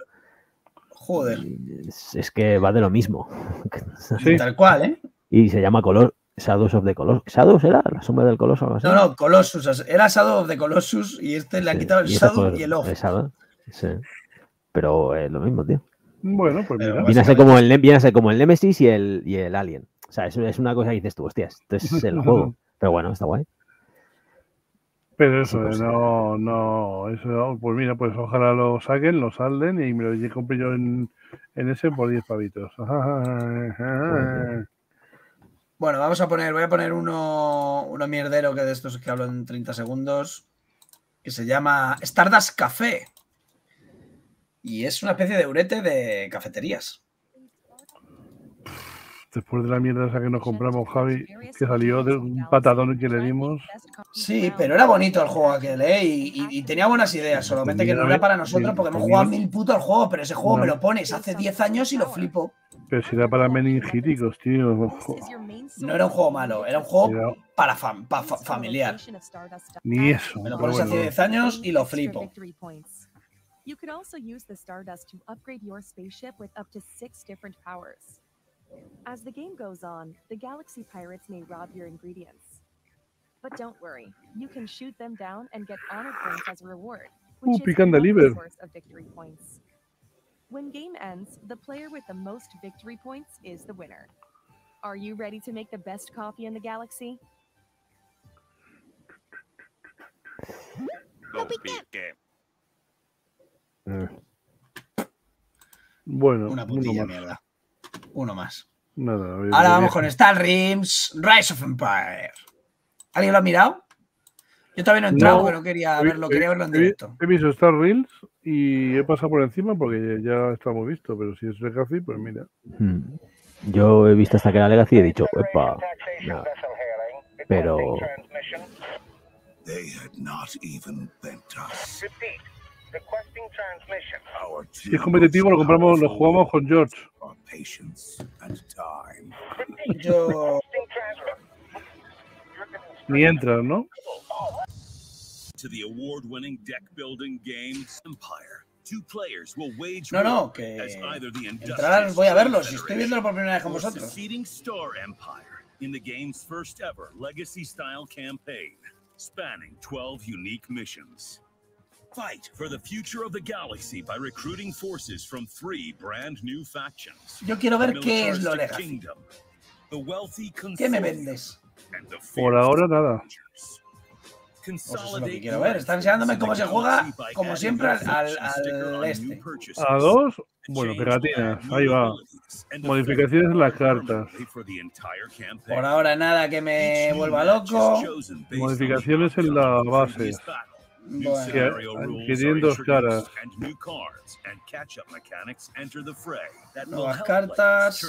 Speaker 1: Joder,
Speaker 2: Es, es que va de lo mismo.
Speaker 3: Sí.
Speaker 1: tal cual, ¿eh?
Speaker 2: Y se llama Color Shadows of the Colossus. ¿Shadows era? ¿La sombra del Coloso?
Speaker 1: No, no, Colossus. Era Shadow of the Colossus y este le han
Speaker 2: Sí,
Speaker 1: quitado el
Speaker 2: este
Speaker 1: Shadow y el Off.
Speaker 2: el Shadow, sí. Pero es lo mismo, tío.
Speaker 3: Bueno, pues mira.
Speaker 2: Viene a ser como el, viene a ser como el Nemesis y el, y el Alien. O sea, es, es una cosa que dices tú, hostias, esto es (laughs) el juego. Pero bueno, está guay.
Speaker 3: Pero eso,
Speaker 2: pues,
Speaker 3: no, no, eso, pues mira, pues ojalá lo saquen, lo salden y me lo compré yo en, en ese por 10 pavitos.
Speaker 1: Bueno, vamos a poner, voy a poner uno, uno mierdero que de estos que hablo en 30 segundos, que se llama Stardust Café. Y es una especie de urete de cafeterías.
Speaker 3: Después de la mierda esa que nos compramos, Javi, que salió de un patadón que le dimos.
Speaker 1: Sí, pero era bonito el juego aquel, ¿eh? Y, y- y tenía buenas ideas, solamente que no era para nosotros porque hemos jugado mil putos al juego, pero ese juego me lo pones hace 10 años y lo flipo.
Speaker 3: Pero si era para meningíticos, tío.
Speaker 1: No era un juego malo, era un juego
Speaker 3: Era-
Speaker 1: para, fam- pa- fa- familiar.
Speaker 3: Ni eso.
Speaker 1: Me lo pones hace
Speaker 3: bueno.
Speaker 1: 10 años y lo flipo.
Speaker 6: You could also use the Stardust to upgrade your spaceship with up to six different powers. As the game goes on, the Galaxy Pirates may rob your ingredients. But don't worry, you can shoot them down and get honor points as a reward,
Speaker 3: Uh,
Speaker 6: is source of victory points. When game ends, the player with the most victory points is the winner. Are you ready to make the best coffee in the galaxy? Mm.
Speaker 3: Bueno,
Speaker 1: Una
Speaker 3: uno
Speaker 1: putilla
Speaker 3: más.
Speaker 1: mierda. Uno más.
Speaker 3: Nada,
Speaker 1: Ahora vamos
Speaker 3: dejo.
Speaker 1: con Star Rims Rise of Empire. ¿Alguien lo ha mirado? Yo todavía no he entrado
Speaker 3: No,
Speaker 1: no quería
Speaker 3: He-
Speaker 1: verlo, quería verlo en
Speaker 3: he-
Speaker 1: directo.
Speaker 3: He visto Star Reels y he pasado por encima porque ya estamos visto, pero si es Legacy, pues mira.
Speaker 2: Hmm. Yo he visto hasta que era Legacy y he dicho, epa, no. Pero
Speaker 7: They had not even bent us. Our
Speaker 3: Si es competitivo, lo compramos, lo jugamos con George.
Speaker 1: Yo,
Speaker 3: Ni entras, ¿no?
Speaker 8: To the award-winning deck-building game Empire. Two players will wage
Speaker 1: no, no,
Speaker 8: war
Speaker 1: que
Speaker 8: as either the
Speaker 1: entrar
Speaker 8: industrious
Speaker 1: voy a verlo.
Speaker 8: Federation
Speaker 1: Si estoy viéndolo por primera vez con
Speaker 8: or
Speaker 1: vosotros.
Speaker 8: seceding Star Empire in the game's first ever legacy-style campaign, spanning 12 unique missions. Fight for the future of the galaxy by recruiting forces from three brand new factions.
Speaker 1: Yo quiero ver qué es lo
Speaker 8: Militaristic
Speaker 1: legacy.
Speaker 8: Kingdom, the wealthy
Speaker 1: ¿Qué me vendes?
Speaker 3: Por ahora nada.
Speaker 8: Avengers.
Speaker 1: Pues eso es lo que quiero ver. Está enseñándome cómo se juega, como siempre, al, al- al este.
Speaker 3: A dos, bueno, pegatinas, ahí va. Modificaciones en las cartas.
Speaker 1: Por ahora nada que me vuelva loco.
Speaker 3: Modificaciones en la base.
Speaker 1: Bueno,
Speaker 3: Que- que tienen dos caras.
Speaker 1: Nuevas cartas.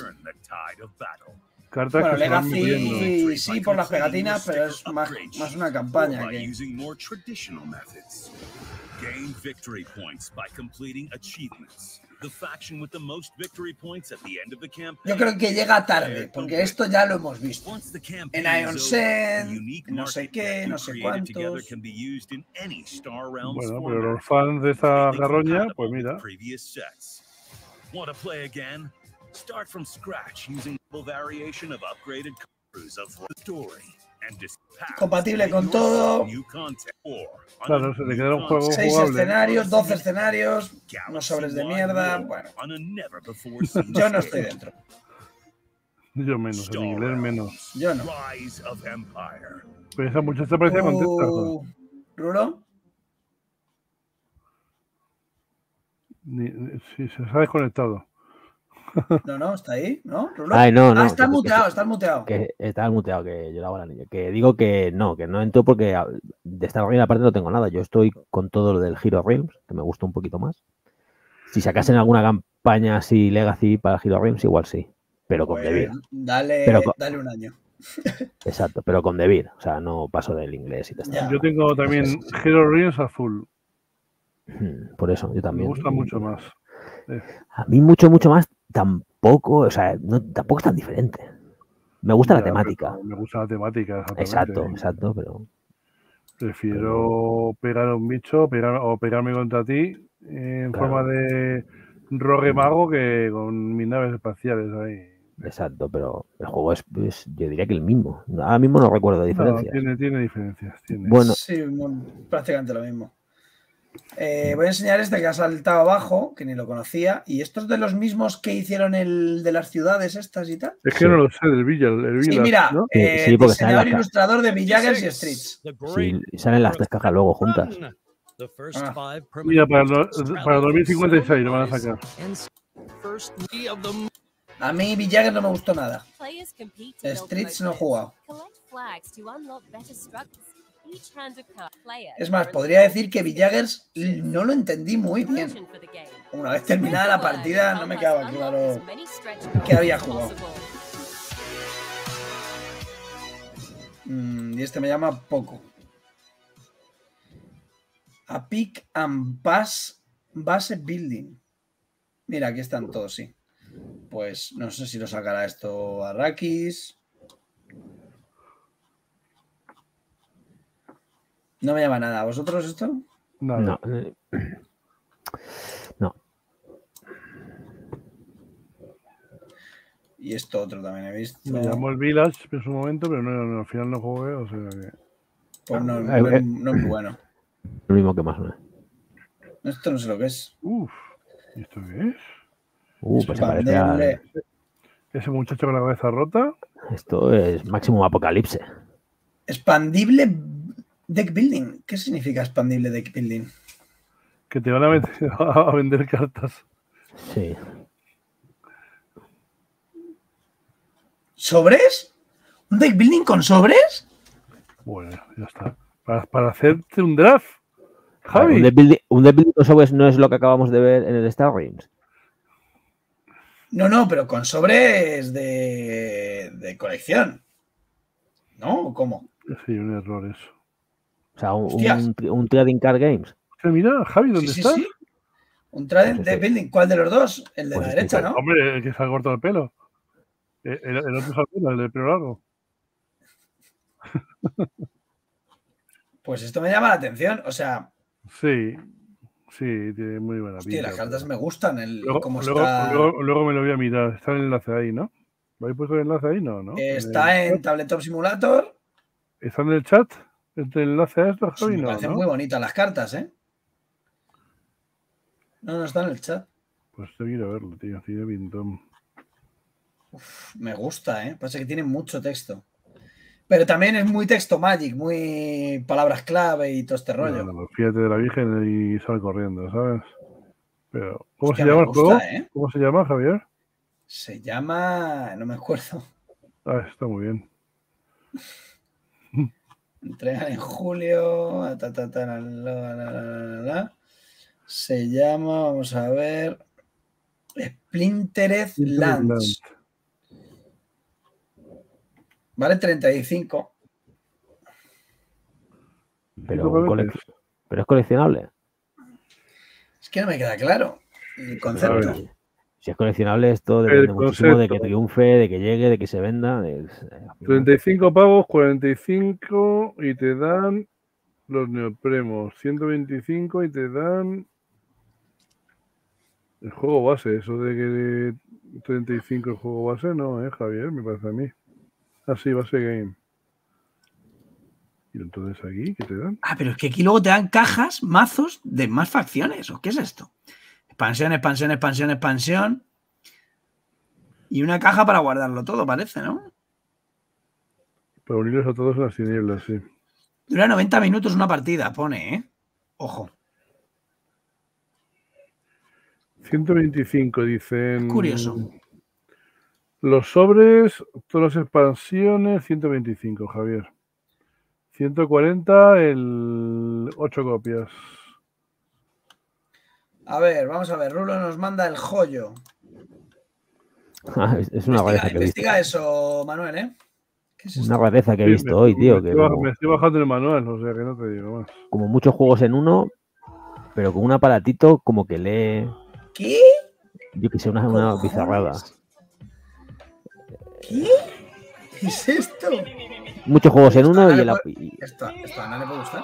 Speaker 3: Cartas
Speaker 1: Bueno,
Speaker 3: que se van metiendo.
Speaker 1: Legacy sí por las pegatinas, pero es más, más una campaña que.
Speaker 8: Gain victory points by completing achievements. The faction with the most victory points at the end of the campaign.
Speaker 1: Yo creo que llega tarde, porque esto ya lo hemos visto. En
Speaker 8: the
Speaker 1: Sen, no sé qué, no sé cuántos.
Speaker 8: can be used in any Star Realms
Speaker 3: Bueno, pero los fans de esta garroña, pues mira.
Speaker 8: Want to play again? Start from scratch using a variation of upgraded crews of story and dis- paths
Speaker 1: Compatible con todo.
Speaker 3: Claro, se te queda un juego
Speaker 8: concept.
Speaker 1: Seis
Speaker 3: jugable.
Speaker 1: escenarios, 12 escenarios, unos sobres de mierda. Bueno, (laughs) yo no estoy dentro.
Speaker 3: Yo menos, en inglés menos.
Speaker 1: Yo no.
Speaker 3: Pero esa muchacha parecía contenta.
Speaker 1: Uh, ¿Rulo?
Speaker 3: Ni- ni- sí, se ha desconectado.
Speaker 1: No, no, está ahí, ¿no? ¿Rulo?
Speaker 2: Ay, no, no,
Speaker 1: Ah, está
Speaker 2: que- que-
Speaker 1: muteado, está muteado.
Speaker 2: Que estaba muteado, que yo le hago a la niña. Que digo que no, que no entro porque a- de esta reina aparte no tengo nada. Yo estoy con todo lo del Hero Realms, que me gusta un poquito más. Si sacasen alguna campaña así Legacy para Hero Realms, igual sí. Pero con
Speaker 1: Pues,
Speaker 2: Debir.
Speaker 1: dale,
Speaker 2: Pero
Speaker 1: dale un año. (laughs)
Speaker 2: Exacto, pero con Debir. O sea, no paso del inglés y te
Speaker 1: Ya.
Speaker 3: Yo tengo también Hero Rings azul.
Speaker 2: Por eso, yo
Speaker 3: Me
Speaker 2: también.
Speaker 3: gusta mucho más. Eh,
Speaker 2: A mí mucho, mucho más tampoco, o sea, no, tampoco es tan diferente. Me gusta la
Speaker 3: ya, pero
Speaker 2: temática.
Speaker 3: Me gusta la temática.
Speaker 2: Exacto, exacto, pero
Speaker 3: Prefiero pegar a un bicho pegar, o pegarme contra ti en
Speaker 2: Claro.
Speaker 3: forma de rogue mago que con mis naves espaciales ahí.
Speaker 2: exacto, pero el juego es, es- yo diría que el mismo. Ahora mismo no recuerdo
Speaker 3: No,
Speaker 2: diferencias.
Speaker 3: tiene, tiene diferencias. Tiene.
Speaker 2: Bueno,
Speaker 1: Sí, mu- prácticamente lo mismo. Eh, voy a enseñar este que ha saltado abajo, que ni lo conocía. Y estos de los mismos que hicieron el de las ciudades estas y tal.
Speaker 3: es que
Speaker 2: sí.
Speaker 3: no lo sé del Villa. El
Speaker 1: Sí, mira,
Speaker 3: ¿no?
Speaker 2: Sí,
Speaker 1: eh,
Speaker 2: sí,
Speaker 1: diseñador ilustrador de Villagers y Streets.
Speaker 2: sí, salen las tres cajas luego juntas.
Speaker 1: Ah.
Speaker 3: Mira, para, el do- para el 2056 lo van a sacar.
Speaker 1: A mí Villagers no me gustó nada. Streets no he jugado.
Speaker 9: A.
Speaker 1: Es más, podría decir que Villagers no lo entendí muy bien. Una vez terminada la partida no me quedaba claro qué había jugado. Mm, y este me llama poco. A Pick and Pass Base Building. Mira, aquí están todos, sí. Pues no sé si lo sacará esto Arrakis. No me llama nada. ¿A vosotros esto?
Speaker 3: Nada.
Speaker 2: No, no,
Speaker 1: Y esto otro también he visto.
Speaker 3: Me llamó el Village en su momento, pero no, no, al final no jugué. O sea que...
Speaker 1: Pues no,
Speaker 2: Eh,
Speaker 1: no,
Speaker 2: eh.
Speaker 1: no es muy bueno.
Speaker 2: lo mismo que más. ¿no?
Speaker 1: Esto no sé lo que es.
Speaker 3: Uf, ¿y esto qué es?
Speaker 2: Uh, pues se parece al-.
Speaker 3: Ese muchacho con la cabeza rota.
Speaker 2: Esto es máximo apocalipse.
Speaker 1: Expandible Deck Building. ¿Qué significa expandible Deck Building?
Speaker 3: Que te van a, meter- (laughs) a vender cartas.
Speaker 2: Sí.
Speaker 1: ¿Sobres? ¿Un deck building con sobres?
Speaker 3: Bueno, ya está. Para, para hacerte un draft.
Speaker 2: Ver,
Speaker 3: Javi.
Speaker 2: Un deck building, un deck building con sobres no es lo que acabamos de ver en el Star Realms.
Speaker 1: No, no, pero con sobres de, de colección. ¿No? ¿O ¿Cómo?
Speaker 3: Sí, un error eso.
Speaker 2: O sea, un, un, un trading card games.
Speaker 3: Hostia, mira, Javi, ¿dónde
Speaker 1: Sí, sí,
Speaker 3: estás?
Speaker 1: sí. Un trading
Speaker 2: Pues este-
Speaker 1: building. ¿Cuál de los dos? El de
Speaker 2: Pues
Speaker 1: la derecha. ¿no?
Speaker 3: Hombre, el que se ha cortado el pelo. El, el- el otro pelo, el del pelo largo. (laughs)
Speaker 1: Pues esto me llama la atención. O sea,
Speaker 3: Sí, sí, tiene muy buena
Speaker 1: hostia,
Speaker 3: pinta.
Speaker 1: las cartas me gustan. El,
Speaker 3: Luego,
Speaker 1: cómo
Speaker 3: luego-
Speaker 1: está.
Speaker 3: luego- luego me lo voy a mirar. Está el enlace ahí, ¿no? ¿Lo habéis puesto el enlace ahí? No, ¿no?
Speaker 1: Eh, está
Speaker 3: el-
Speaker 1: en Tabletop Simulator.
Speaker 3: ¿Está en el chat? ¿El enlace a esto, Javi?
Speaker 1: me
Speaker 3: No,
Speaker 1: parecen
Speaker 3: ¿no?
Speaker 1: muy bonitas las cartas, ¿eh? No, no está en el chat.
Speaker 3: Pues que ir a verlo, tío. Tiene pintón.
Speaker 1: Me gusta, ¿eh? Pasa que tiene mucho texto. Pero también es muy texto magic, muy palabras clave y todo este rollo.
Speaker 3: No, no, fíjate de la Virgen y sale corriendo, ¿sabes? Pero, ¿cómo
Speaker 1: Hostia,
Speaker 3: se llama el juego?
Speaker 1: ¿eh?
Speaker 3: ¿Cómo se llama, Javier?
Speaker 1: Se llama. No me acuerdo.
Speaker 3: Ah, está muy bien.
Speaker 1: Entregan en julio. ta, ta, ta, la, la, la, la, la, la. Se llama, vamos a ver. Splintered Lands. Vale 35.
Speaker 2: Pero, pero es coleccionable.
Speaker 1: Es que no me queda claro el concepto.
Speaker 2: Si es coleccionable, esto depende muchísimo de que triunfe, de que llegue, de que se venda. de- al final.
Speaker 3: 35 pavos, 45 y te dan los neopremos. 125 y te dan el juego base. Eso de que 35 el juego base, no, eh, Javier, me parece a mí. Así, base game. Y entonces aquí, ¿qué te dan?
Speaker 1: Ah, pero es que aquí luego te dan cajas, mazos de más facciones. ¿O qué es esto? Expansión, expansión, expansión, expansión. Y una caja para guardarlo todo, parece, ¿no?
Speaker 3: Para unirlos a todos en las tinieblas, sí.
Speaker 1: Dura 90 minutos una partida, pone, ¿eh? Ojo.
Speaker 3: 125 dicen.
Speaker 1: Curioso.
Speaker 3: Los sobres, todas las expansiones, 125, Javier. 140, el 8 copias.
Speaker 1: A ver, vamos a ver. Rulo nos manda el joyo. (laughs)
Speaker 2: Ah, es, una
Speaker 1: Investiga,
Speaker 2: rareza que he visto.
Speaker 1: investiga eso, Manuel, ¿eh? ¿Qué es?
Speaker 2: Una rareza que he
Speaker 3: Sí,
Speaker 2: visto
Speaker 3: me-
Speaker 2: hoy, tío.
Speaker 3: Me
Speaker 2: Que
Speaker 3: estoy,
Speaker 2: como,
Speaker 3: me estoy bajando el manual, o sea que no te digo más.
Speaker 2: como muchos juegos en uno, pero con un aparatito como que lee,
Speaker 1: ¿Qué?
Speaker 2: yo que sé, una, una bizarrada.
Speaker 1: ¿Qué? ¿Qué es esto?
Speaker 2: Muchos juegos en uno y el,
Speaker 1: pues-
Speaker 2: ap- y,
Speaker 1: Esto, esto a nadie le puede gustar.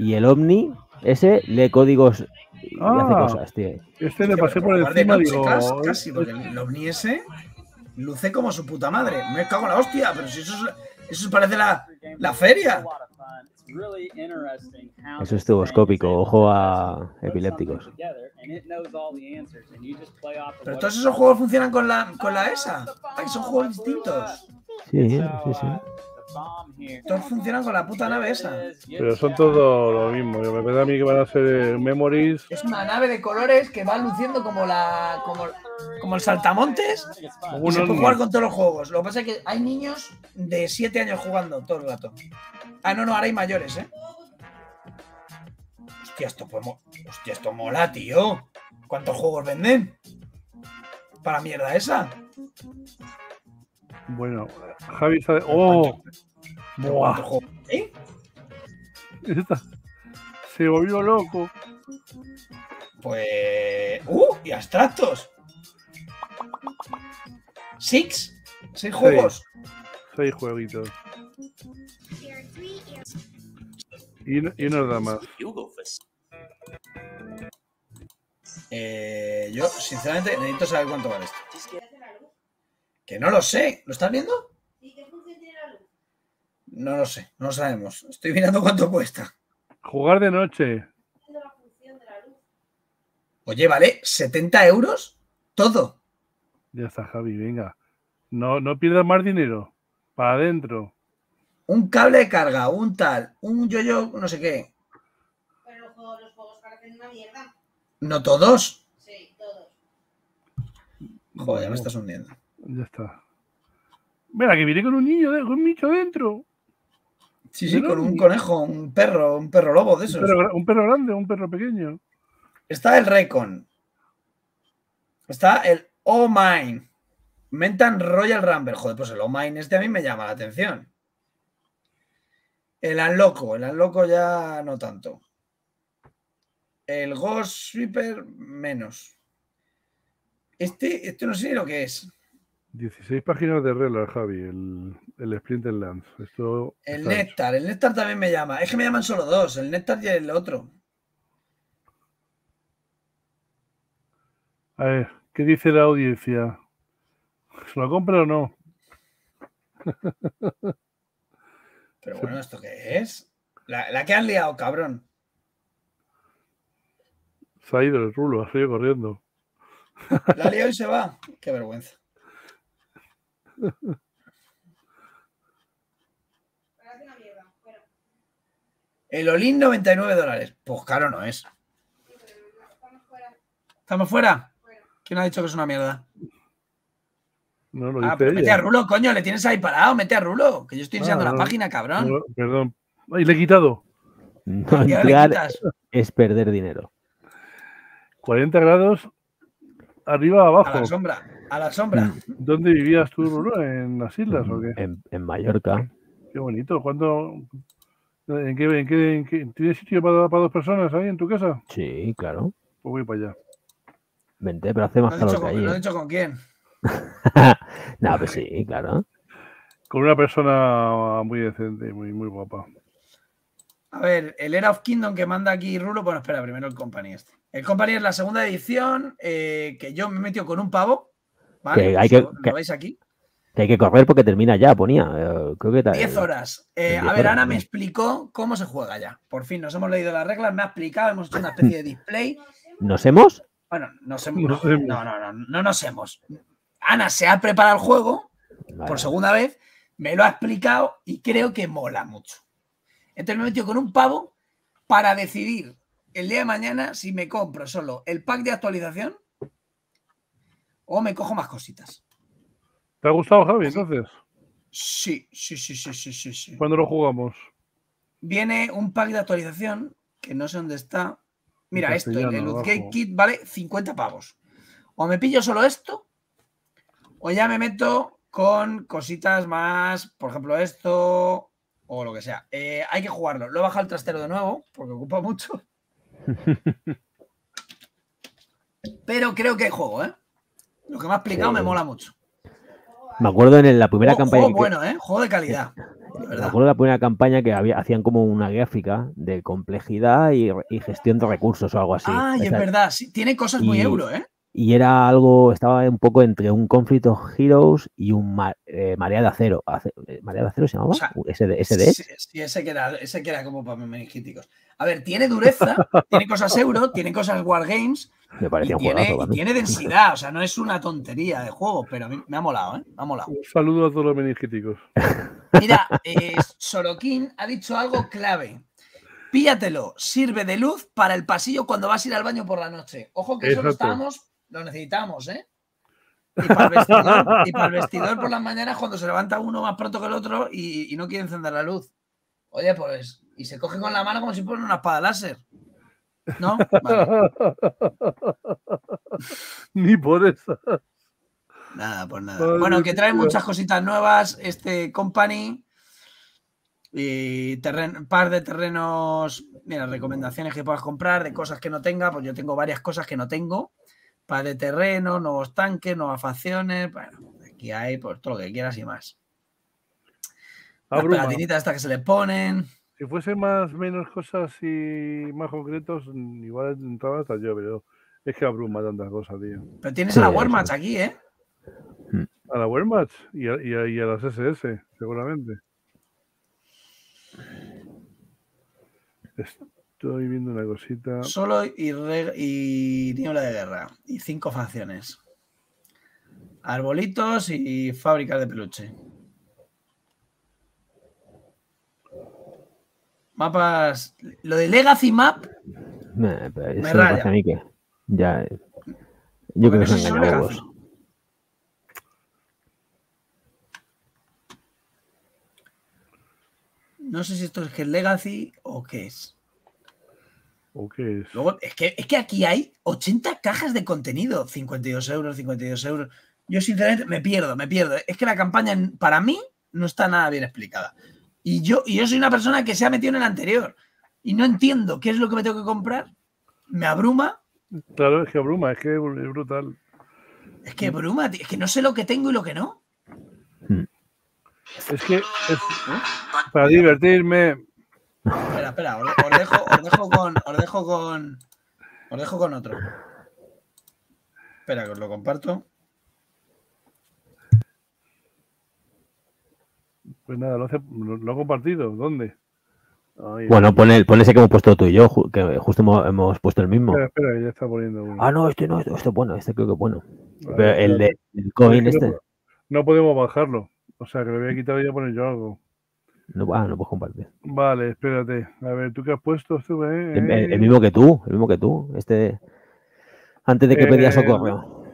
Speaker 2: y el Omni, ese lee códigos y hace
Speaker 3: Ah.
Speaker 2: cosas, tío.
Speaker 3: Este le pasé por encima, digo.
Speaker 1: casi, casi, porque el ovni ese luce como su puta madre. Me cago en la hostia, pero si eso, es- eso parece la, la feria.
Speaker 2: Eso es tuboscópico, ojo a epilépticos.
Speaker 1: Pero todos esos juegos funcionan con la, con la ESA. Ay, son juegos distintos.
Speaker 2: Sí, sí, sí.
Speaker 1: Todos funcionan con la puta nave esa.
Speaker 3: Pero son todos lo mismo. Me parece a mí que van a ser eh, memories.
Speaker 1: Es una nave de colores que va luciendo como la como, como el saltamontes. Y se puede jugar con todos los juegos. Lo que pasa es que hay niños de 7 años jugando todo el rato. Ah, no, no, ahora hay mayores, ¿eh? Hostia, esto, pues Hostia, esto mola, tío. ¿Cuántos juegos venden? Para mierda esa.
Speaker 3: Bueno, Javi está. ¡Oh!
Speaker 1: ¿Pero
Speaker 3: Buah.
Speaker 1: ¿Eh?
Speaker 3: Esta- Se volvió loco.
Speaker 1: Pues. ¡Uh! Y abstractos. ¿Six? ¿Seis juegos?
Speaker 3: Seis jueguitos. Y, no- y nos da más.
Speaker 1: Eh, yo, sinceramente, necesito saber cuánto vale esto. Que no lo sé. ¿Lo estás viendo? No lo sé, no lo sabemos. Estoy mirando cuánto cuesta.
Speaker 3: Jugar de noche.
Speaker 1: Oye, ¿vale? ¿70 euros? Todo.
Speaker 3: Ya está, Javi, venga. No, no pierdas más dinero. Para adentro.
Speaker 1: Un cable de carga, un tal, un yo-yo, no sé qué.
Speaker 10: Pero los juegos, los juegos parecen una mierda.
Speaker 1: No todos.
Speaker 10: Sí, todos.
Speaker 1: Joder, ya me estás hundiendo.
Speaker 3: Ya está. Mira, que viene con un niño, con un bicho dentro.
Speaker 1: Sí, sí, con un conejo, un perro, un perro lobo de
Speaker 3: Un
Speaker 1: esos.
Speaker 3: perro, un perro grande un perro pequeño.
Speaker 1: Está el Recon. Está el Oh Mine. Mentan Royal Rumble. Joder, pues el Oh Mine este a mí me llama la atención. El Unloco. El Unloco ya no tanto. El Ghost Sweeper menos. Este, este no sé ni lo que es.
Speaker 3: 16 páginas de reglas, Javi, el, el Splinter Lands. Esto
Speaker 1: El. Nectar. El Nectar también me llama. Es que me llaman solo dos. El Nectar y el otro.
Speaker 3: A ver, ¿qué dice la audiencia? ¿Se lo compra o no? (laughs)
Speaker 1: Pero bueno, ¿esto qué es? La, la que han liado, cabrón.
Speaker 3: Se ha ido el rulo, ha salido corriendo.
Speaker 1: La liado y se va. Qué vergüenza.
Speaker 10: Parece una mierda. Fuera.
Speaker 1: El Olin 99 dólares. Pues caro no es.
Speaker 10: Estamos fuera.
Speaker 1: ¿Estamos fuera? ¿Quién ha dicho que es una mierda?
Speaker 3: No lo
Speaker 1: Ah,
Speaker 3: dice
Speaker 1: pero mete a. Rulo, coño, le tienes ahí parado, mete a Rulo, que yo estoy enseñando
Speaker 3: Ah,
Speaker 1: la
Speaker 3: no.
Speaker 1: página, cabrón.
Speaker 3: No, perdón. Ay, le he quitado.
Speaker 2: Es perder dinero.
Speaker 3: 40 grados arriba
Speaker 1: A
Speaker 3: abajo.
Speaker 1: la sombra, a la sombra.
Speaker 3: ¿Dónde vivías tú, Rulo? ¿En las islas o qué?
Speaker 2: En, en Mallorca.
Speaker 3: Qué bonito. ¿Cuándo? ¿En qué, en qué, en qué- ¿Tienes sitio para, para dos personas ahí en tu casa?
Speaker 2: Sí, claro.
Speaker 3: Pues voy para allá.
Speaker 2: Vente, pero hace
Speaker 1: ¿Lo
Speaker 2: más calor que
Speaker 1: con,
Speaker 2: allí.
Speaker 1: lo has
Speaker 2: ¿eh?
Speaker 1: dicho con quién? (laughs)
Speaker 2: no, pues sí, claro.
Speaker 3: Con una persona muy decente, muy, muy guapa.
Speaker 1: A ver, el Era of Kingdom que manda aquí Rulo. Bueno, espera, primero el Company este. El Company es la segunda edición eh, que yo me he metido con un pavo. ¿Vale?
Speaker 2: Que hay que-
Speaker 1: Lo-
Speaker 2: que-
Speaker 1: ¿Lo veis aquí?
Speaker 2: Que hay que correr porque termina ya, ponía. Eh, Creo que tal.
Speaker 1: 10 horas. Eh, a
Speaker 2: 10
Speaker 1: ver,
Speaker 2: horas,
Speaker 1: Ana
Speaker 2: ¿no?
Speaker 1: me explicó cómo se juega ya. Por fin nos hemos leído las reglas, me ha explicado, hemos hecho una especie de display.
Speaker 2: ¿Nos hemos?
Speaker 1: Bueno, nos hemos,
Speaker 3: Nos
Speaker 1: no,
Speaker 3: hemos.
Speaker 1: no, no, no, no nos hemos. Ana se ha preparado el juego
Speaker 2: Vale.
Speaker 1: por segunda vez, me lo ha explicado y creo que mola mucho. Entonces me he metido con un pavo para decidir el día de mañana si me compro solo el pack de actualización o me cojo más cositas.
Speaker 3: ¿Te ha gustado, Javi? Entonces,
Speaker 1: Sí, sí, sí, sí, sí, sí, sí.
Speaker 3: ¿cuándo lo jugamos?
Speaker 1: Viene un pack de actualización que no sé dónde está. Mira, esto, el, el
Speaker 3: abajo.
Speaker 1: Kit vale 50 pavos. O me pillo solo esto, o ya me meto con cositas más, por ejemplo, esto o lo que sea. Eh, hay que jugarlo. Lo he bajado el trastero de nuevo, porque ocupa mucho. (laughs) Pero creo que hay juego, ¿eh? Lo que me ha explicado
Speaker 2: Sí.
Speaker 1: me mola mucho.
Speaker 2: Me acuerdo en la primera campaña.
Speaker 1: juego
Speaker 2: que-
Speaker 1: bueno, ¿eh? Juego de calidad. De
Speaker 2: Me acuerdo de la primera campaña que había, hacían como una gráfica de complejidad y, y gestión de recursos o algo así.
Speaker 1: Ah, y es verdad. sí, tiene cosas muy
Speaker 2: Y-
Speaker 1: euro, ¿eh?
Speaker 2: Y era algo, estaba un poco entre un Conflict of Heroes y un ma- eh, Marea de Acero. Ace- eh, ¿Marea de Acero se llamaba?
Speaker 1: O sea,
Speaker 2: ese de, ese de
Speaker 1: Sí, sí, ese que era, ese que era como para meningiticos. A ver, tiene dureza, (laughs) tiene cosas euro, tiene cosas wargames
Speaker 2: Me
Speaker 1: y
Speaker 2: parecía un
Speaker 1: tiene,
Speaker 2: juegazo.
Speaker 1: y tiene densidad. O sea, no es una tontería de juego, pero a mí me ha molado, ¿eh? Me ha molado.
Speaker 3: Un saludo a todos los meningíticos. (laughs)
Speaker 1: Mira, (laughs) eh, Sorokin ha dicho algo clave. Píllatelo, sirve de luz para el pasillo cuando vas a ir al baño por la noche. Ojo que eso lo
Speaker 3: Exacto.
Speaker 1: estábamos, lo necesitamos, ¿eh? Y para, el vestidor, y para el vestidor por las mañanas cuando se levanta uno más pronto que el otro y, y no quiere encender la luz. Oye, pues, y se coge con la mano como si fuera una espada láser. ¿No? Vale. (laughs)
Speaker 3: Ni por eso.
Speaker 1: Nada, pues nada.
Speaker 3: Madre
Speaker 1: Bueno, que trae muchas cositas nuevas este company. Y terren- par de terrenos, mira, recomendaciones que puedas comprar de cosas que no tenga, pues yo tengo varias cosas que no tengo. Par de terreno, nuevos tanques, nuevas facciones. Bueno, aquí hay pues todo lo que quieras y más. Las
Speaker 3: Abruma.
Speaker 1: pegatinitas estas que se le ponen.
Speaker 3: Si fuese más menos cosas y más concretos, mm, igual entraba hasta yo, pero es que abruma tantas cosas, tío.
Speaker 1: Pero tienes
Speaker 2: Sí,
Speaker 1: a la. Wehrmacht aquí, ¿eh?
Speaker 3: A la Wehrmacht y a, y a- y a las SS, seguramente. Estoy viendo una cosita.
Speaker 1: Solo y, re- y niebla de guerra. Y cinco facciones. Arbolitos y fábricas de peluche. Mapas. Lo de Legacy Map.
Speaker 2: Eh, pero eso me
Speaker 1: raya.
Speaker 2: parece a mí que ya. eh, Yo creo que
Speaker 1: no
Speaker 2: son
Speaker 1: sé si son
Speaker 2: engañados.
Speaker 1: No sé si esto es que es Legacy o qué es.
Speaker 3: ¿O qué es?
Speaker 1: Luego, es que, es que aquí hay 80 cajas de contenido. 52 euros, 52 euros. Yo, sinceramente, me pierdo, me pierdo. Es que la campaña, para mí, no está nada bien explicada. Y yo, y yo soy una persona que se ha metido en el anterior. Y no entiendo qué es lo que me tengo que comprar. Me abruma.
Speaker 3: Claro, es que abruma, es que es brutal.
Speaker 1: Es que bruma, tío, es que no sé lo que tengo y lo que no.
Speaker 3: Es que es para divertirme. (laughs)
Speaker 1: Espera, espera, os, os dejo, os dejo con. Os dejo con. Os dejo con otro. Espera, que os lo comparto.
Speaker 3: Pues nada, lo, hace- lo- lo ha compartido. ¿Dónde? Ay,
Speaker 2: Bueno, pone, pone ese que hemos puesto tú y yo, que justo hemos, hemos puesto el mismo.
Speaker 3: Espera, espera, que ya está poniendo uno.
Speaker 2: Ah, no, este no, este es bueno, este creo que es bueno.
Speaker 3: Vale,
Speaker 2: Pero el de el coin
Speaker 3: Es que
Speaker 2: este,
Speaker 3: no, no podemos bajarlo. O sea, que lo voy a quitar y voy a poner yo algo.
Speaker 2: No, ah, no puedo compartir.
Speaker 3: Vale, espérate. A ver, ¿tú qué has puesto? Esto, eh,
Speaker 2: El, el- el
Speaker 3: eh,
Speaker 2: mismo que tú, el mismo que tú. Este, antes de que pedías
Speaker 3: Eh,
Speaker 2: socorro.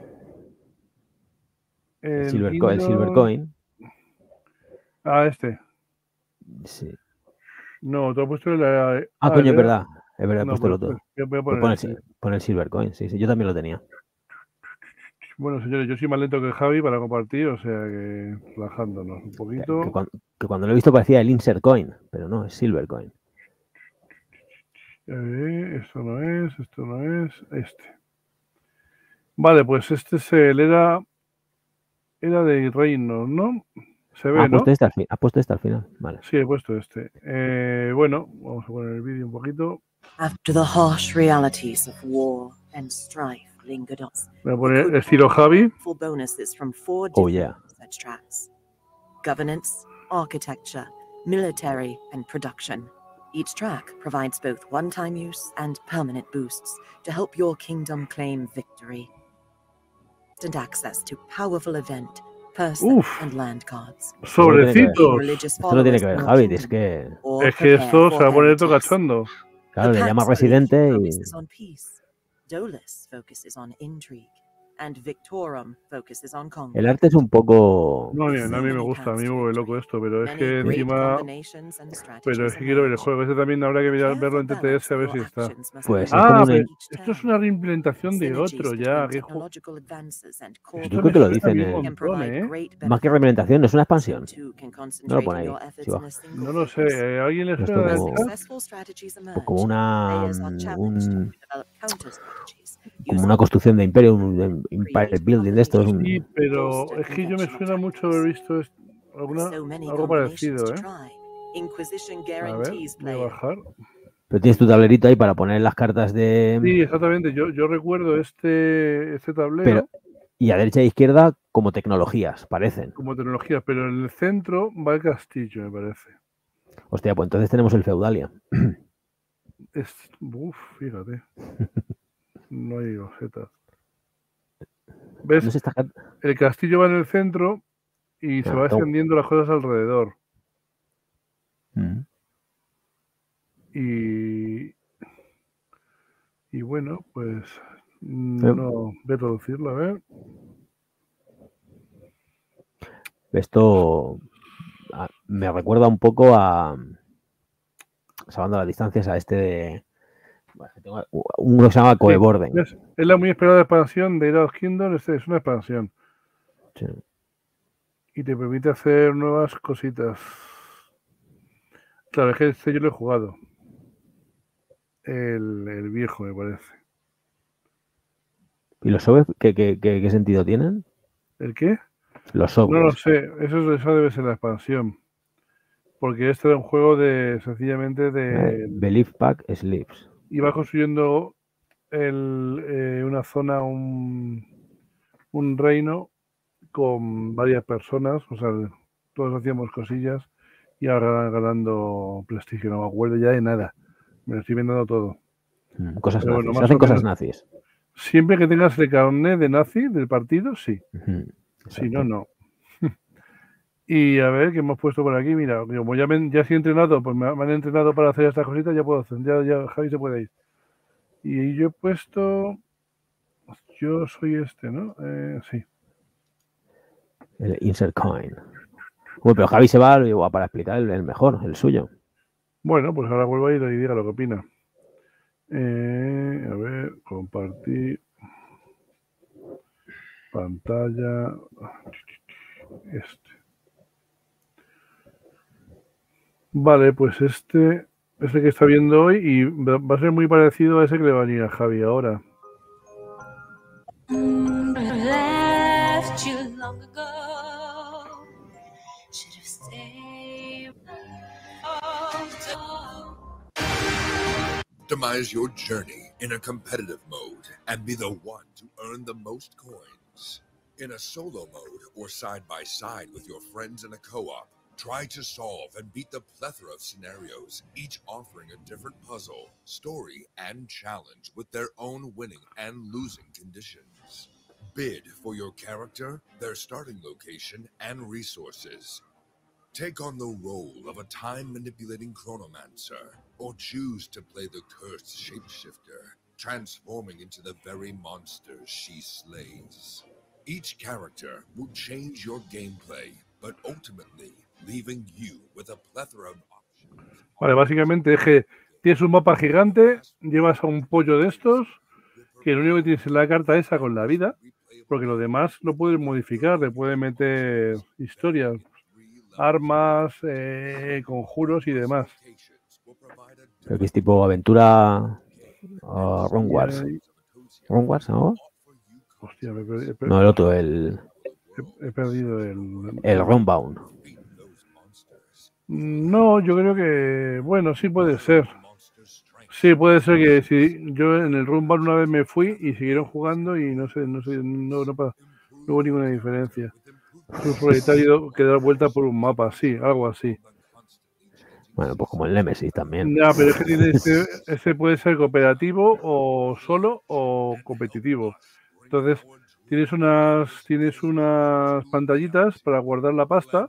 Speaker 3: el
Speaker 2: Silver, co- el
Speaker 3: Kindle-
Speaker 2: Silver Coin.
Speaker 3: Ah, este.
Speaker 2: Sí.
Speaker 3: No, tú has puesto el. eh,
Speaker 2: Ah, coño, es verdad. Es verdad, he
Speaker 3: No,
Speaker 2: puesto el
Speaker 3: pues,
Speaker 2: otro.
Speaker 3: pues, voy a
Speaker 2: Pues
Speaker 3: poner
Speaker 2: pon, el,
Speaker 3: este.
Speaker 2: pon el Silver Coin, sí, sí, yo también lo tenía.
Speaker 3: Bueno, señores, yo soy más lento que Javi para compartir, o sea que relajándonos un poquito.
Speaker 2: que cuan- que cuando lo he visto parecía el Insert Coin, pero no, es Silver Coin.
Speaker 3: Eh, esto no es, esto no es, este. Vale, pues este es el era. Era de reinos, ¿no? Se ve,
Speaker 2: Ah,
Speaker 3: ¿no?
Speaker 2: puesto este al fin- has puesto este al final. Vale.
Speaker 3: Sí, he puesto este. Eh, bueno, vamos a poner el vídeo un poquito.
Speaker 11: After the harsh realities of war and strife lingered on,
Speaker 3: Voy a poner estilo Javi.
Speaker 11: full bonuses from four
Speaker 2: Oh, yeah.
Speaker 11: tracks governance, architecture, military, and production. Each track provides both one time use and permanent boosts to help your kingdom claim victory. Instant access to powerful event, person,
Speaker 3: Uf.
Speaker 11: and land cards.
Speaker 2: Esto lo tiene
Speaker 3: Sobrecitos.
Speaker 2: Esto lo tiene que ver Javi, es que
Speaker 3: Es que esto se va a poner todo cachondo.
Speaker 2: claro, le llama residente y
Speaker 11: focuses on peace. Dolus focuses on intrigue, and Victorum focuses on conquest.
Speaker 2: el arte es un poco
Speaker 3: No, a mí, a mí me gusta, a mí me vuelve loco esto, pero es que encima. Pero es que quiero ver el juego. Ese también habrá que mirar- verlo en TTS a ver si está.
Speaker 2: Pues es
Speaker 3: ah,
Speaker 2: una-
Speaker 3: pero esto es una reimplementación de otro ya. que ju-
Speaker 2: Yo creo que lo dicen en-
Speaker 3: montón, ¿eh?
Speaker 2: más que reimplementación, es una expansión. No lo pone ahí. baja.
Speaker 3: No lo sé, ¿eh? ¿a alguien le
Speaker 2: Esto
Speaker 3: suena
Speaker 2: como-
Speaker 3: esta?
Speaker 2: como una un- como una construcción de imperio, un un empire building de estos. un-
Speaker 3: Sí, pero es que yo me suena mucho haber visto est- alguna, algo parecido, ¿eh? A ver, voy a bajar.
Speaker 2: Pero tienes tu tablerito ahí para poner las cartas de
Speaker 3: Sí, exactamente. Yo, yo recuerdo este, este tablero
Speaker 2: pero y a derecha e izquierda como tecnologías, parecen.
Speaker 3: como tecnología, pero en el centro va el castillo, me parece.
Speaker 2: Hostia, pues entonces tenemos el Feudalia.
Speaker 3: Es, uf, fíjate. (laughs) No hay losetas. ¿Ves?
Speaker 2: No
Speaker 3: El castillo va en el centro y se va extendiendo las cosas alrededor.
Speaker 2: Mm.
Speaker 3: Y, y bueno, pues mm,
Speaker 2: Pero-
Speaker 3: no voy a traducirlo, a ver.
Speaker 2: Esto ah, me recuerda un poco a salvando las distancias a este de tengo uno que se llama Coeborden.
Speaker 3: ¿Ves? Es la muy esperada expansión de Heroes Kingdom, este es una expansión.
Speaker 2: Sí.
Speaker 3: Y te permite hacer nuevas cositas. Claro, es que este yo lo he jugado. El, el viejo, me parece.
Speaker 2: ¿Y los sobres qué, qué- qué- qué sentido tienen?
Speaker 3: ¿El qué?
Speaker 2: Los
Speaker 3: No lo sé, eso, eso debe ser la expansión. Porque este era un juego de sencillamente
Speaker 2: Eh,
Speaker 3: de.
Speaker 2: Belief Pack Sleeps.
Speaker 3: Iba construyendo el, eh, una zona, un, un reino con varias personas, o sea, todos hacíamos cosillas y ahora ganando prestigio, no me acuerdo ya de nada. Me lo estoy viendo todo.
Speaker 2: Mm, Cosas nazis.
Speaker 3: bueno,
Speaker 2: hacen cosas nazis.
Speaker 3: Siempre que tengas el carnet de nazi del partido, sí. Si no, no. Y a ver, ¿qué hemos puesto por aquí? Mira, como ya, me, ya estoy entrenado, pues me, han entrenado para hacer estas cositas, ya puedo hacer. Ya, ya Javi se puede ir. Y yo he puesto. Yo soy este, ¿no? Eh, sí.
Speaker 2: El Insert Coin. Bueno, pero Javi se va para explicar el, el mejor, el suyo.
Speaker 3: Bueno, pues ahora vuelvo a ir y diga lo que opina. Eh, a ver, compartir. Pantalla. Este. Vale, pues este es el que está viendo hoy y va a ser muy parecido a ese que le va a venir a Javi ahora.
Speaker 12: Optimize your journey in a competitive mode and be the one to earn the most coins. In a solo mode or side by side with your friends in a co op, Try to solve and beat the plethora of scenarios, each offering a different puzzle, story, and challenge with their own winning and losing conditions. Bid for your character, their starting location, and resources. Take on the role of a time manipulating chronomancer, or choose to play the cursed shapeshifter, transforming into the very monsters she slays. Each character will change your gameplay, but ultimately
Speaker 3: Vale, básicamente es que tienes un mapa gigante, llevas a un pollo de estos, que lo único que tienes es la carta esa con la vida, porque lo demás lo puedes modificar, le puedes meter historias, armas, eh, conjuros y demás.
Speaker 2: Creo que es tipo aventura uh, Run Wars.
Speaker 3: ahí-
Speaker 2: ¿Run Wars, no?
Speaker 3: Hostia, me he perdi- he per-
Speaker 2: No, el otro, el,
Speaker 3: he- he perdido el...
Speaker 2: el Runbound.
Speaker 3: No, yo creo que, bueno, sí puede ser. Sí, puede ser que si yo en el Rumble una vez me fui y siguieron jugando y no sé, no sé, no, no, no hubo ninguna diferencia. Un solitario que da vuelta por un mapa, sí, algo así.
Speaker 2: Bueno, pues como el Nemesis también.
Speaker 3: Ya, pero es que tiene este, este puede ser cooperativo o solo o competitivo. Entonces, tienes unas, tienes unas pantallitas para guardar la pasta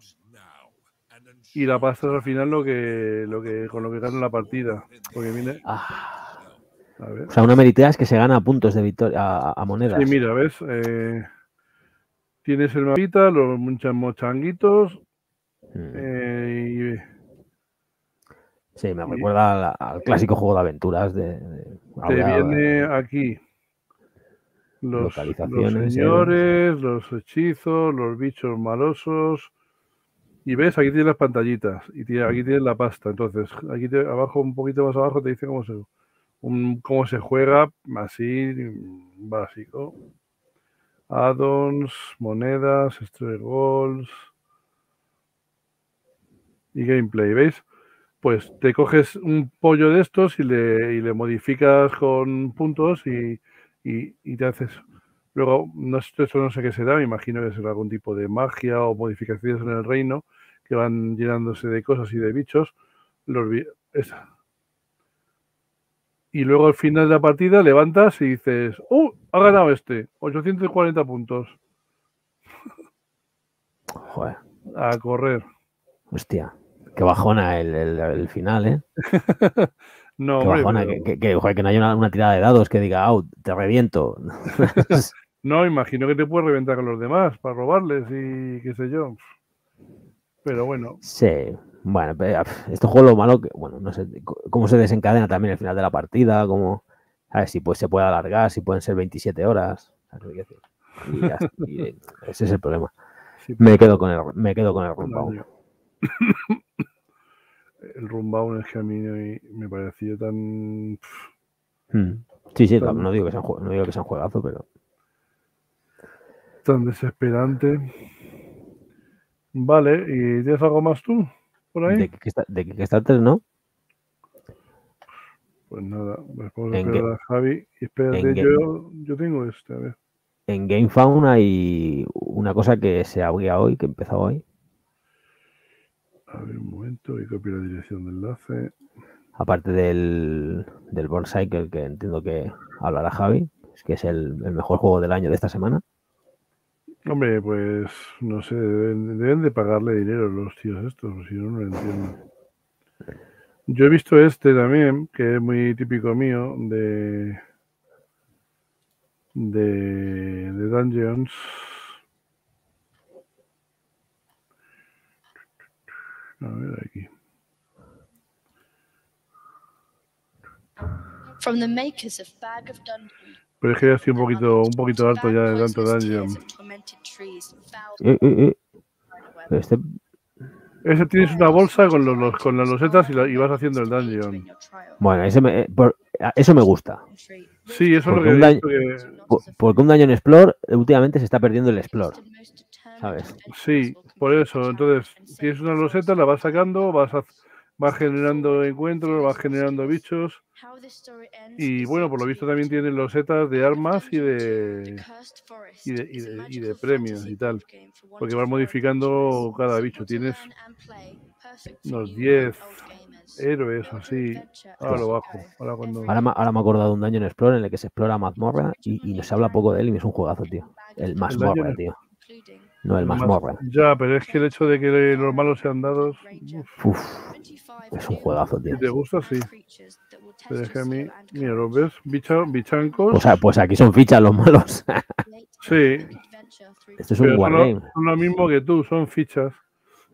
Speaker 3: y la pasta es al final lo que, lo que, con lo que gana la partida. Porque viene. A ver.
Speaker 2: O sea, una meritera es que se gana puntos de victoria a, a monedas.
Speaker 3: Sí, mira, ¿ves? Eh, tienes el mapita, los muchos mochanguitos.
Speaker 2: Mm.
Speaker 3: eh,
Speaker 2: Sí, me recuerda al, al clásico juego de aventuras de,
Speaker 3: te viene aquí los,
Speaker 2: eh.
Speaker 3: señores, los hechizos, los bichos malosos. Y ves, aquí tienes las pantallitas y aquí tienes la pasta. Entonces, aquí abajo, un poquito más abajo, te dice cómo se, cómo se juega, así, básico. Addons, monedas, stray goals y gameplay, ¿veis? Pues te coges un pollo de estos y le, y le modificas con puntos y, y- y te haces. Luego, no, eso no sé qué será, me imagino que será algún tipo de magia o modificaciones en el reino que van llenándose de cosas y de bichos. Los, esa. Y luego al final de la partida levantas y dices, ¡Uh! Ha ganado este, 840 puntos. (laughs)
Speaker 2: Joder,
Speaker 3: A correr.
Speaker 2: hostia. Qué bajona el, el- el final, ¿eh? (laughs)
Speaker 3: No,
Speaker 2: Qué
Speaker 3: hombre,
Speaker 2: bajona,
Speaker 3: pero-
Speaker 2: que, que- que, joder, que no haya una, una tirada de dados que diga, out, te reviento. (laughs)
Speaker 3: No, imagino que te puedes reventar con los demás para robarles y qué sé yo. Pero bueno,
Speaker 2: Sí, bueno, este juego lo malo que, bueno, no sé cómo se desencadena también el final de la partida, cómo, a ver si pues, se puede alargar, si pueden ser 27 horas. Y ya está, y, (laughs) ese es el problema.
Speaker 3: Sí,
Speaker 2: Me quedo con el, me quedo con el Runbound. (coughs)
Speaker 3: daño. el Runbound es que a mí me, pareció tan.
Speaker 2: Mm. Sí, sí,
Speaker 3: Tan-
Speaker 2: no digo que sea un no digo que sea un juegazo, pero
Speaker 3: tan desesperante. Vale, ¿y tienes algo más tú por ahí?
Speaker 2: de, de Kickstarter no.
Speaker 3: Pues nada, pues vamos a
Speaker 2: En
Speaker 3: esperar
Speaker 2: Ga-
Speaker 3: a Javi. Y espérate, yo, yo tengo este, a ver.
Speaker 2: En GameFound hay una cosa que se abría hoy, que empezó hoy.
Speaker 3: A ver, un momento, y copio la dirección de enlace.
Speaker 2: aparte del, del Born Cycle, que entiendo que hablará Javi, es que es el, el mejor juego del año de esta semana.
Speaker 3: Hombre, pues no sé, deben, deben de pagarle dinero los tíos estos, si no, no lo entiendo. Yo he visto este también, que es muy típico mío, de, de, de Dungeons. A ver aquí.
Speaker 13: From the makers of Bag of Dungeon,
Speaker 3: Pero es que ya estoy un poquito, un poquito harto ya de tanto Dungeon.
Speaker 2: Eh, eh, eh. Este,
Speaker 3: Ese tienes una bolsa con, los, los- con las losetas y, la- y vas haciendo el dungeon.
Speaker 2: bueno, ese me- eh, por- a- eso me gusta.
Speaker 3: Sí, eso es lo
Speaker 2: Porque
Speaker 3: que que...
Speaker 2: po- porque un Dungeon Explore eh, últimamente se está perdiendo el Explore. ¿Sabes?
Speaker 3: Sí, por eso. Entonces, tienes una loseta, la vas sacando, vas a- vas generando encuentros, vas generando bichos. Y bueno, por lo visto también tienen los setas de armas y de, y de, y de, y de premios y tal. Porque vas modificando cada bicho. Tienes unos 10 héroes así. Ahora lo bajo. Ahora cuando...
Speaker 2: Ahora, me- ahora me he acordado de un Dungeon Explorer en el que se explora mazmorra y, y no se habla poco de él y es un juegazo, tío. El mazmorra, tío. No, el
Speaker 3: Más-
Speaker 2: mazmorra.
Speaker 3: Ya, pero es que el hecho de que los malos sean dados. uf,
Speaker 2: Uf, es un juegazo, tío.
Speaker 3: si te gusta, sí. Pero es que a mí, mira, ¿lo ves? Bicha, bichancos.
Speaker 2: Pues, ah, pues aquí son fichas los malos. (laughs)
Speaker 3: Sí.
Speaker 2: Esto es un
Speaker 3: Pero
Speaker 2: wargame.
Speaker 3: son lo mismo que tú, son fichas.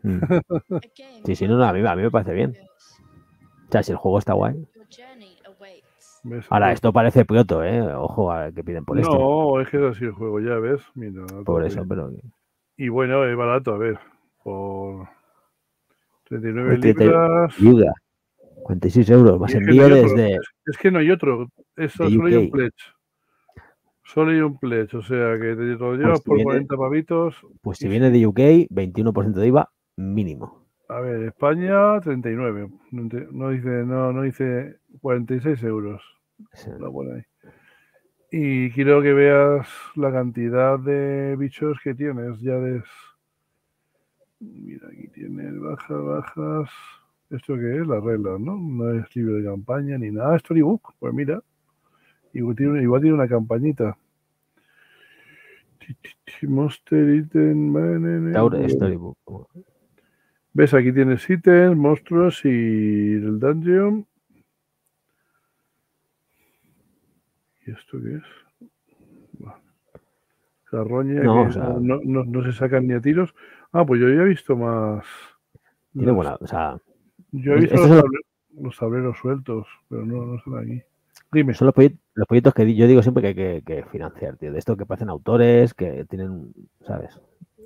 Speaker 2: Mm. (laughs) Sí, sí, no, no, a mí, a mí me parece bien. O sea, si el juego está guay. Ahora, esto parece Pioto, ¿eh? Ojo a que piden por esto.
Speaker 3: No, es que es así el juego, ya ves. Mira,
Speaker 2: Por eso, pero.
Speaker 3: Y bueno, es barato, a ver. Por 39
Speaker 2: Treinta-
Speaker 3: libras.
Speaker 2: Ayuda. 46 euros, más
Speaker 3: Y
Speaker 2: envío
Speaker 3: no
Speaker 2: desde.
Speaker 3: Es, que no hay otro. Solo hay un pledge. Solo hay un pledge, o sea que te lo llevas
Speaker 2: si
Speaker 3: por
Speaker 2: viene-
Speaker 3: 40 pavitos.
Speaker 2: Pues si viene de UK, 21% de IVA mínimo.
Speaker 3: A ver, España 39. No, no dice, no, no dice 46 euros. Lo pone ahí. Y quiero que veas la cantidad de bichos que tienes. Ya des. Mira, aquí tienes bajas, bajas. ¿Esto qué es? Las reglas, ¿no? No es libro de campaña ni nada. Storybook, pues mira. Igual tiene, igual tiene una campañita. Monster Item. bueno.
Speaker 2: Storybook.
Speaker 3: ¿Ves? Aquí tienes ítems, monstruos y el dungeon. ¿Y esto qué es? Buah. Carroña,
Speaker 2: No,
Speaker 3: que
Speaker 2: o sea-
Speaker 3: no, no- se sacan ni a tiros. Ah, pues yo ya he visto más.
Speaker 2: Tiene
Speaker 3: los-
Speaker 2: buena. O sea.
Speaker 3: Yo he visto los, tableros, los tableros sueltos, pero no, no están aquí. Dime.
Speaker 2: Son los, proyec- los proyectos que yo digo siempre que hay que, que financiar, tío. De esto que parecen autores, que tienen, ¿sabes?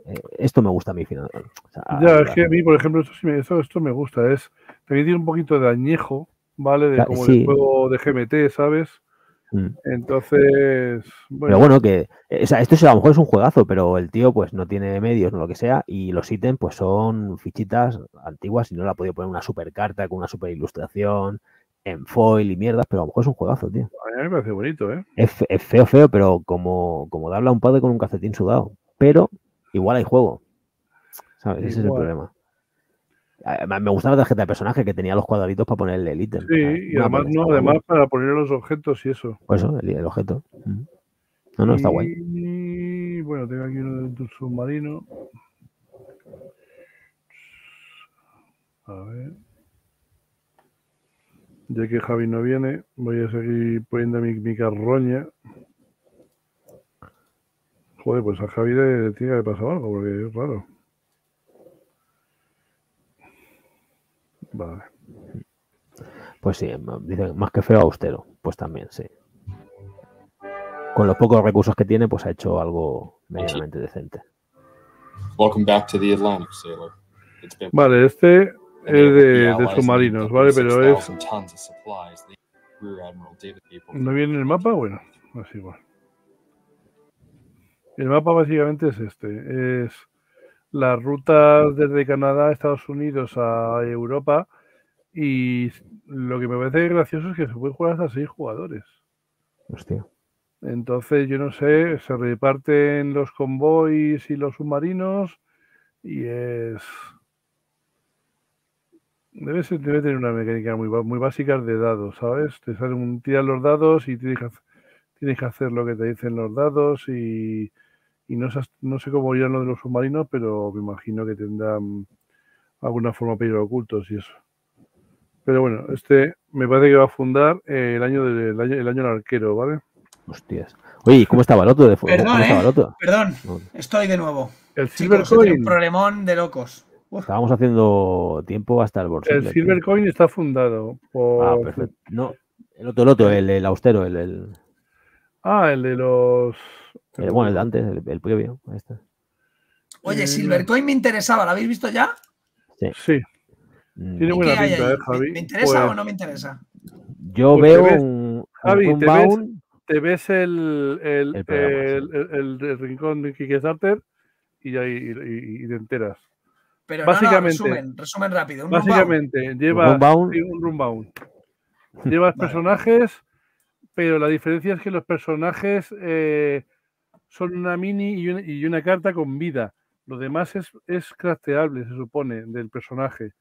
Speaker 2: Eh, esto me gusta a mí financiar. O sea,
Speaker 3: Ya, es que a mí, por ejemplo, esto, sí me, esto, esto me gusta. Es, también tiene un poquito de añejo, ¿vale? De como
Speaker 2: sí.
Speaker 3: el juego de GMT, ¿sabes?
Speaker 2: Mm.
Speaker 3: Entonces, bueno,
Speaker 2: Pero bueno, que eh, o sea, esto es- a lo mejor es un juegazo, pero el tío pues no tiene medios, no lo que sea, y los ítems pues son fichitas antiguas y no le ha podido poner una super carta con una super ilustración en foil y mierdas, pero a lo mejor es un juegazo, tío.
Speaker 3: a mí me parece bonito, ¿eh?
Speaker 2: Es, fe- es feo, feo, pero como, como darle a un padre con un calcetín sudado. Pero igual hay juego. ¿Sabes? Ese es el problema. Además, me gustaba la tarjeta de personaje que tenía los cuadraditos para ponerle el ítem.
Speaker 3: Sí, y además, no, además para poner los objetos y eso.
Speaker 2: Por eso, el, el objeto. No, no, está guay.
Speaker 3: Y bueno, tengo aquí uno de un submarino. A ver. Ya que Javi no viene, voy a seguir poniendo mi, mi carroña. Joder, pues a Javi le tiene que haber pasado algo, porque es raro. Vale.
Speaker 2: Pues sí, dicen más que feo, austero. Pues también, sí. Con los pocos recursos que tiene, pues ha hecho algo medianamente decente.
Speaker 14: Welcome back to the Atlantic, sailor. It's been
Speaker 3: Vale, este es de, de submarinos, ¿vale? Pero es.
Speaker 14: 6,000 tons of supplies. The Rear Admiral David People
Speaker 3: ¿No viene en el mapa? Bueno, es igual. El mapa básicamente es este. Es las rutas desde Canadá a Estados Unidos a Europa. Y lo que me parece gracioso es que se puede jugar hasta seis jugadores.
Speaker 2: Hostia.
Speaker 3: Entonces, yo no sé, se reparten los convoys y los submarinos. Y es. Debe, ser- debe tener una mecánica muy, muy básica de dados, ¿sabes? Te salen un, tiras los dados y tienes que, hac- tienes que hacer lo que te dicen los dados y, y no, sé, no sé cómo irán lo de los submarinos, pero me imagino que tendrán alguna forma ir ocultos y eso. Pero bueno, este me parece que va a fundar eh, el año del el año, el año del arquero, ¿vale?
Speaker 2: Hostias. Oye, ¿y cómo estaba el otro? De
Speaker 1: Perdón,
Speaker 2: ¿Cómo estaba el
Speaker 1: ¿eh?
Speaker 2: otro?
Speaker 1: Perdón, estoy de nuevo.
Speaker 3: El
Speaker 1: Chicos,
Speaker 3: Silver
Speaker 1: he tenido un
Speaker 3: Coin.
Speaker 1: problemón de locos.
Speaker 2: Estábamos haciendo tiempo hasta el bolsillo.
Speaker 3: El Silver Coin está fundado por.
Speaker 2: Ah, perfecto. No, el otro, el otro, el, el austero, el, el,
Speaker 3: Ah, el de los.
Speaker 2: Bueno, el de antes, el, el previo. Ahí está.
Speaker 1: Oye,
Speaker 3: Eh,
Speaker 1: Silvercoin me interesaba, ¿lo habéis visto ya?
Speaker 2: Sí.
Speaker 3: Sí.
Speaker 2: Mm,
Speaker 3: Tiene
Speaker 1: ¿Y
Speaker 3: buena
Speaker 1: hay
Speaker 3: pinta,
Speaker 1: ahí?
Speaker 3: ¿eh, Javi?
Speaker 1: ¿Me, me interesa
Speaker 3: Pues-
Speaker 1: o no me interesa?
Speaker 2: Yo
Speaker 3: Pues
Speaker 2: veo
Speaker 3: ves-
Speaker 2: un, un
Speaker 3: Javi, te ves,
Speaker 2: Runbound.
Speaker 3: te ves el, el,
Speaker 2: El programa,
Speaker 3: el, el- el- el rincón de Kickstarter y, ya, y, y- y te enteras.
Speaker 1: Pero no, no,
Speaker 3: Básicamente,
Speaker 1: resumen, resumen rápido. Un.
Speaker 3: Básicamente, lleva sí, un runbound. Llevas (laughs) personajes, pero la diferencia es que los personajes eh, son una mini y una, y una carta con vida. Lo demás es, es crafteable, se supone, del personaje.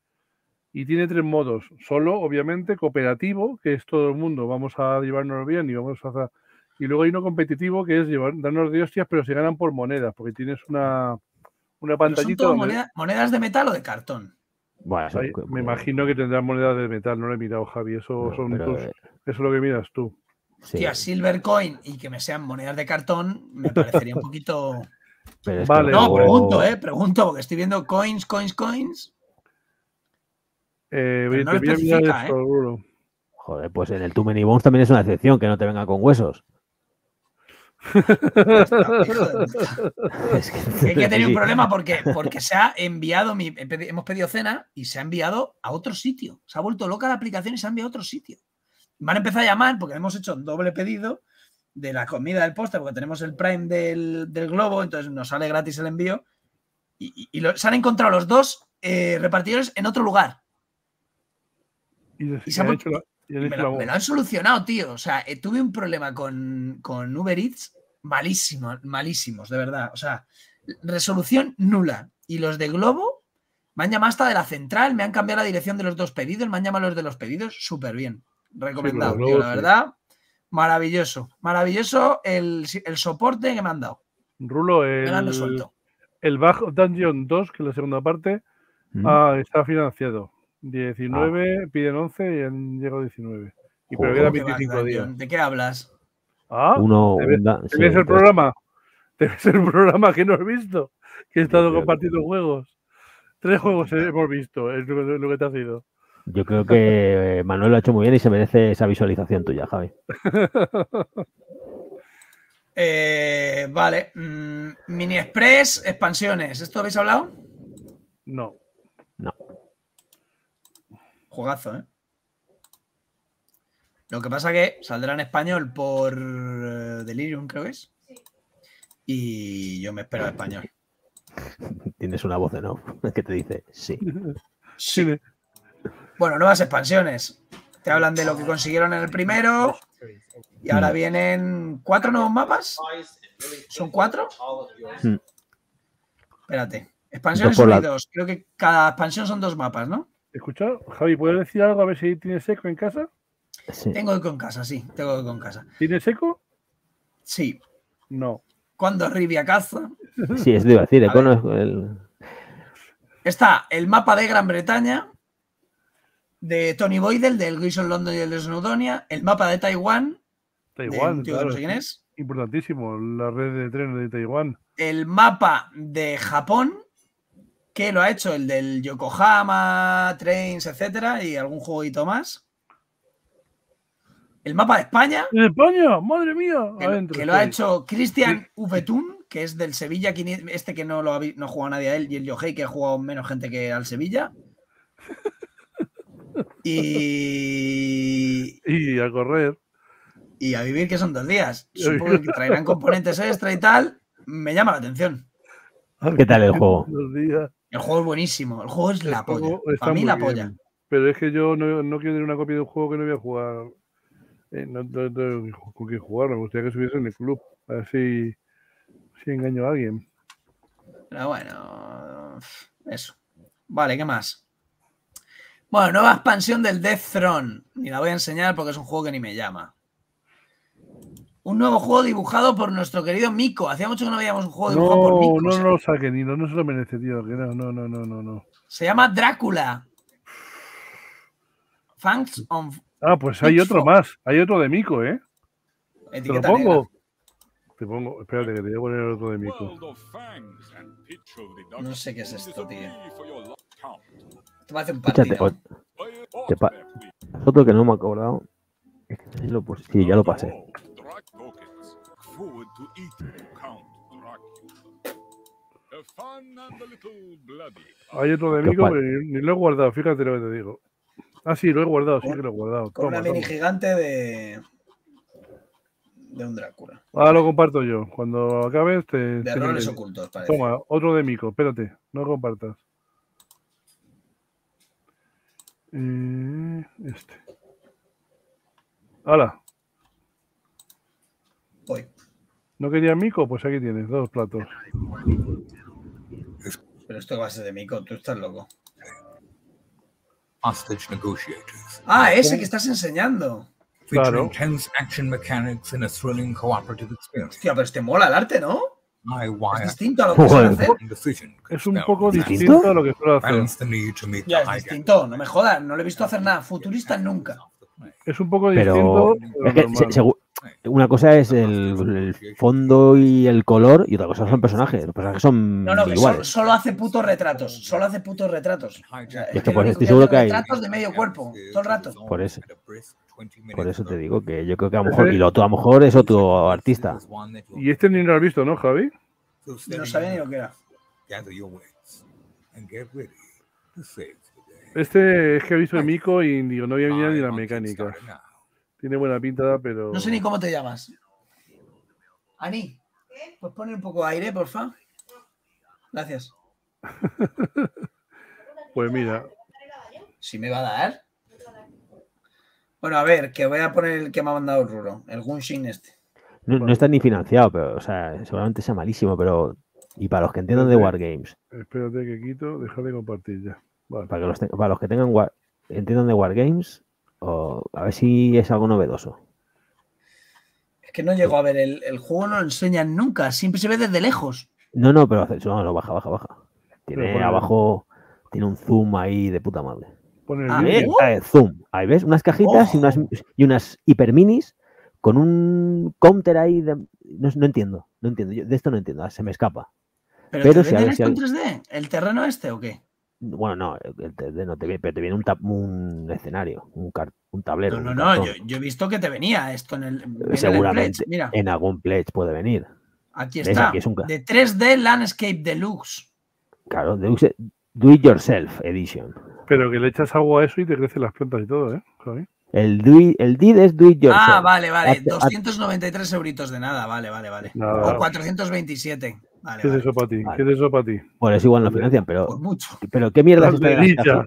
Speaker 3: Y tiene tres modos. Solo, obviamente, cooperativo, que es todo el mundo. Vamos a llevarnos bien y vamos a hacer- Y luego hay uno competitivo que es llevar, darnos de hostias, pero se ganan por monedas, porque tienes una, una
Speaker 1: son
Speaker 3: pantallita
Speaker 1: todo
Speaker 3: donde-
Speaker 1: moneda- monedas de metal o de cartón.
Speaker 2: Bueno, eso-
Speaker 3: Ay, me imagino que tendrás monedas de metal, no lo he mirado, Javi. Eso,
Speaker 2: No,
Speaker 3: son
Speaker 2: pero,
Speaker 3: tus-
Speaker 2: eh,
Speaker 3: eso es lo que miras tú.
Speaker 2: Sí,
Speaker 1: Tía, Silver Coin y que me sean monedas de cartón me parecería un poquito. (laughs)
Speaker 2: pero es que
Speaker 3: Vale,
Speaker 2: el
Speaker 1: No, pregunto, eh, pregunto, porque estoy viendo coins, coins, coins.
Speaker 3: Eh,
Speaker 1: Pero no
Speaker 3: te
Speaker 1: lo
Speaker 3: voy a mirar
Speaker 1: especifica,
Speaker 3: esto,
Speaker 1: ¿eh?
Speaker 2: Joder, pues en el Too Many Bones también es una excepción que no te venga con huesos. (laughs) (laughs) Es que,
Speaker 1: Hay que tener un
Speaker 2: sí.
Speaker 1: problema porque, porque se ha enviado, mi, hemos pedido cena y se ha enviado a otro sitio. Se ha vuelto loca la aplicación y se ha enviado a otro sitio. Van a empezar a llamar porque hemos hecho un doble pedido de la comida del postre porque tenemos el Prime del, del globo, entonces nos sale gratis el envío. Y, y- y lo- se han encontrado los dos eh, repartidores en otro lugar.
Speaker 3: Y,
Speaker 1: se ha
Speaker 3: han hecho la- han
Speaker 1: Me lo, me lo han solucionado, tío. O sea, eh, tuve un problema con, con Uber Eats malísimo, malísimos, de verdad. O sea, resolución nula. Y los de Globo me han llamado hasta de la central, me han cambiado la dirección de los dos pedidos, me han llamado los de los pedidos, súper bien. Recomendado, tío, la
Speaker 3: sí.
Speaker 1: verdad. Maravilloso. Maravilloso el, el soporte que me han dado.
Speaker 3: Rulo,
Speaker 1: Me
Speaker 3: el,
Speaker 1: resuelto.
Speaker 3: el Bajo Dungeon 2, que es la segunda parte,
Speaker 2: Mm.
Speaker 3: ah, está financiado. 19, piden 11 y han llegado 19. Y pero
Speaker 2: Joder.
Speaker 3: quedan
Speaker 1: ¿Qué va,
Speaker 3: 25 días.
Speaker 1: ¿De qué hablas?
Speaker 3: Ah,
Speaker 2: Uno,
Speaker 3: ¿te ves,
Speaker 2: un da-
Speaker 3: te
Speaker 2: sí,
Speaker 3: ves el programa? ¿Te ves el (laughs) programa que no has visto? Que he estado compartiendo juegos. Tres juegos hemos visto, es lo que te ha sido.
Speaker 2: Yo creo que eh, Manuel lo ha hecho muy bien y se merece esa visualización tuya, Javi. (laughs)
Speaker 1: Eh, vale. mm, Mini Express, expansiones. ¿Esto habéis hablado?
Speaker 3: No.
Speaker 1: Juegazo, ¿eh? Lo que pasa que saldrá en español por eh, Delirium, creo que es. Y yo me espero español. (laughs)
Speaker 2: Tienes una voz en off (laughs) que te dice sí.
Speaker 3: Sí.
Speaker 1: Bueno, nuevas expansiones. Te hablan de lo que consiguieron en el primero. Y ahora vienen cuatro nuevos mapas. ¿Son cuatro?
Speaker 2: Mm.
Speaker 1: Espérate. Expansiones
Speaker 2: Dos por la-
Speaker 1: unidos. Creo que cada expansión son dos mapas, ¿no?
Speaker 3: Escucha, Javi, ¿puedes decir algo a ver si tienes eco en casa?
Speaker 2: Sí.
Speaker 1: Tengo eco en casa, sí. Tengo eco en casa.
Speaker 3: ¿Tienes eco?
Speaker 1: Sí.
Speaker 3: No.
Speaker 1: Cuando Rivia caza.
Speaker 2: Sí, es de iba a decir, (laughs)
Speaker 1: A
Speaker 2: Econo
Speaker 1: ver.
Speaker 2: es el-
Speaker 1: Está el mapa de Gran Bretaña, de Tony Boydell, del Grison London y el de Snowdonia, el mapa de Taiwán,
Speaker 3: Taiwán, claro,
Speaker 1: no sé quién es.
Speaker 3: Importantísimo, la red de trenes de Taiwán.
Speaker 1: el mapa de Japón, que lo ha hecho el del Yokohama, Trains, etcétera, y algún jueguito más. El mapa de España,
Speaker 3: ¡En España! ¡Madre mía!
Speaker 1: que,
Speaker 3: Adentro
Speaker 1: que lo ha hecho Christian Uvetun, que es del Sevilla, este que no lo ha, no ha jugado nadie a él, y el Yohei, que ha jugado menos gente que al Sevilla. Y, (laughs)
Speaker 3: Y a correr.
Speaker 1: y a vivir que son dos días. Supongo que traerán (laughs) componentes extra y tal. Me llama la atención.
Speaker 2: ¿Qué tal el juego?
Speaker 1: El juego es buenísimo. El juego es la
Speaker 3: El
Speaker 1: polla. Para mí la
Speaker 3: bien.
Speaker 1: polla.
Speaker 3: Pero es que yo no, no quiero tener una copia de un juego que no voy a jugar. eh, no, no- no- con quién jugar. Me gustaría que estuviese en el club. A ver si, si engaño a alguien.
Speaker 1: Pero bueno, eso. Vale, ¿qué más? Bueno, nueva expansión del Death Throne. Ni la voy a enseñar porque es un juego que ni me llama. Un nuevo juego dibujado por nuestro querido Miko. Hacía mucho que no veíamos un juego dibujado por
Speaker 3: No,
Speaker 1: Miko.
Speaker 3: no,
Speaker 1: se,
Speaker 3: no lo saque, ni no, no se lo merece, tío. Que no, no, no, no, no, no.
Speaker 1: se llama Drácula. Thanks on
Speaker 3: Ah, pues hay otro más. Hay otro de Mico, ¿eh? ¿Te lo pongo?
Speaker 1: negra.
Speaker 3: Te pongo. Espérate, que te voy a poner otro de Mico.
Speaker 1: No sé qué es esto, tío. Te va a hacer un
Speaker 2: Escúchate,
Speaker 1: partido.
Speaker 2: te pa- otro que no me he acordado. Es que sí, lo sí, ya lo pasé.
Speaker 3: Hay otro de
Speaker 2: ¿Qué
Speaker 3: Mico, pero ni, ni lo he guardado. Fíjate lo que te digo. Ah, sí, lo he guardado, sí que lo he guardado.
Speaker 1: Con
Speaker 3: Toma,
Speaker 1: una mini
Speaker 3: toma.
Speaker 1: gigante de. De un Drácula.
Speaker 3: Ahora lo comparto yo. Cuando acabes, te.
Speaker 1: De
Speaker 3: diré.
Speaker 1: ocultos, parece.
Speaker 3: Toma, otro de Mico. Espérate, no lo compartas. Eh, este. ¡Hala!
Speaker 1: Voy.
Speaker 3: ¿No quería mico? Pues aquí tienes dos platos.
Speaker 1: Pero esto va a ser de Mico, tú estás loco.
Speaker 7: Hostage negotiators.
Speaker 1: Ah, ese que estás enseñando.
Speaker 7: Featuring
Speaker 3: Claro.
Speaker 7: intense action mechanics and a thrilling cooperative experience.
Speaker 1: Hostia, pero este mola el arte, ¿no? Es distinto a lo que suele hacer.
Speaker 3: Es un poco distinto a lo que suele hacer.
Speaker 1: Ya es distinto, no me jodas, no le he visto hacer nada futurista nunca.
Speaker 3: Es un poco
Speaker 2: Pero
Speaker 3: distinto. pero
Speaker 2: es que
Speaker 3: normal.
Speaker 2: se- segu- una cosa es el, el fondo y el color y otra cosa son personajes. Los personajes son
Speaker 1: No, no, solo, hace putos retratos. Solo hace putos retratos. O sea,
Speaker 2: Y es que
Speaker 1: lo
Speaker 2: pues
Speaker 1: único
Speaker 2: estoy seguro que hay-
Speaker 1: retratos de medio cuerpo, todo el rato.
Speaker 2: Por eso. Por eso te digo que yo creo que a lo mejor, y lo otro a lo mejor es otro artista.
Speaker 3: Y este ni lo has visto, ¿no, Javi?
Speaker 1: No sabía ni lo que era.
Speaker 3: Este es que he visto el mico y digo, no voy a mirar ni las mecánicas. Tiene buena pinta, pero.
Speaker 1: No sé ni cómo te llamas. Ani, ¿puedes poner un poco de aire, porfa? Gracias. (laughs)
Speaker 3: Pues mira,
Speaker 1: Si me va a dar. Bueno, a ver, que voy a poner el que me ha mandado el Ruro, el Gunshin este.
Speaker 2: No, no está ni financiado, pero, o sea, seguramente sea malísimo, pero. Y para los que entiendan de Wargames,
Speaker 3: espérate que quito, deja de compartir ya. Vale.
Speaker 2: para, que los, te- para los que tengan war- entiendan de Wargames, o a ver si es algo novedoso.
Speaker 1: Es que no llego a ver el, el juego, no lo enseñan nunca, siempre se ve desde lejos.
Speaker 2: No, no, pero no, no, baja, baja, baja. Tiene abajo, tiene un zoom ahí de puta madre.
Speaker 3: Pon el
Speaker 1: Ah. ¿eh?
Speaker 2: eh, zoom. Ahí ves, unas cajitas y unas, y unas hiperminis con un counter ahí. de- no, no entiendo, no entiendo. yo de esto no entiendo, se me escapa.
Speaker 1: ¿Pero,
Speaker 2: Pero
Speaker 1: te
Speaker 2: si a
Speaker 1: venden
Speaker 2: ver si
Speaker 1: esto en
Speaker 2: hay-
Speaker 1: 3D? ¿El terreno este o qué?
Speaker 2: Bueno, no, el 3D no te viene, pero te viene un, escenario, un, car- un tablero.
Speaker 1: No, no,
Speaker 2: un
Speaker 1: no, yo, yo he visto que te venía esto en el. el
Speaker 2: Seguramente
Speaker 1: pledge, Mira,
Speaker 2: en algún pledge puede venir.
Speaker 1: aquí
Speaker 2: ¿Ves?
Speaker 1: está.
Speaker 2: Aquí es un
Speaker 1: De 3D Landscape Deluxe.
Speaker 2: Claro, Deluxe- Do It Yourself Edition.
Speaker 3: Pero que le echas agua a eso y te crecen las plantas y todo, ¿eh? Javi?
Speaker 2: El, do it- el did es Do It Yourself.
Speaker 1: Ah, vale, vale.
Speaker 2: Hace- hace-
Speaker 1: 293 euritos de nada, vale, vale, vale.
Speaker 3: Nada.
Speaker 1: O 427. Vale,
Speaker 3: ¿Qué es eso para ti?
Speaker 2: Vale.
Speaker 3: ¿Qué es eso para ti?
Speaker 2: Por eso igual no financian, pero,
Speaker 1: Pues mucho.
Speaker 2: pero ¿qué mierda es esta?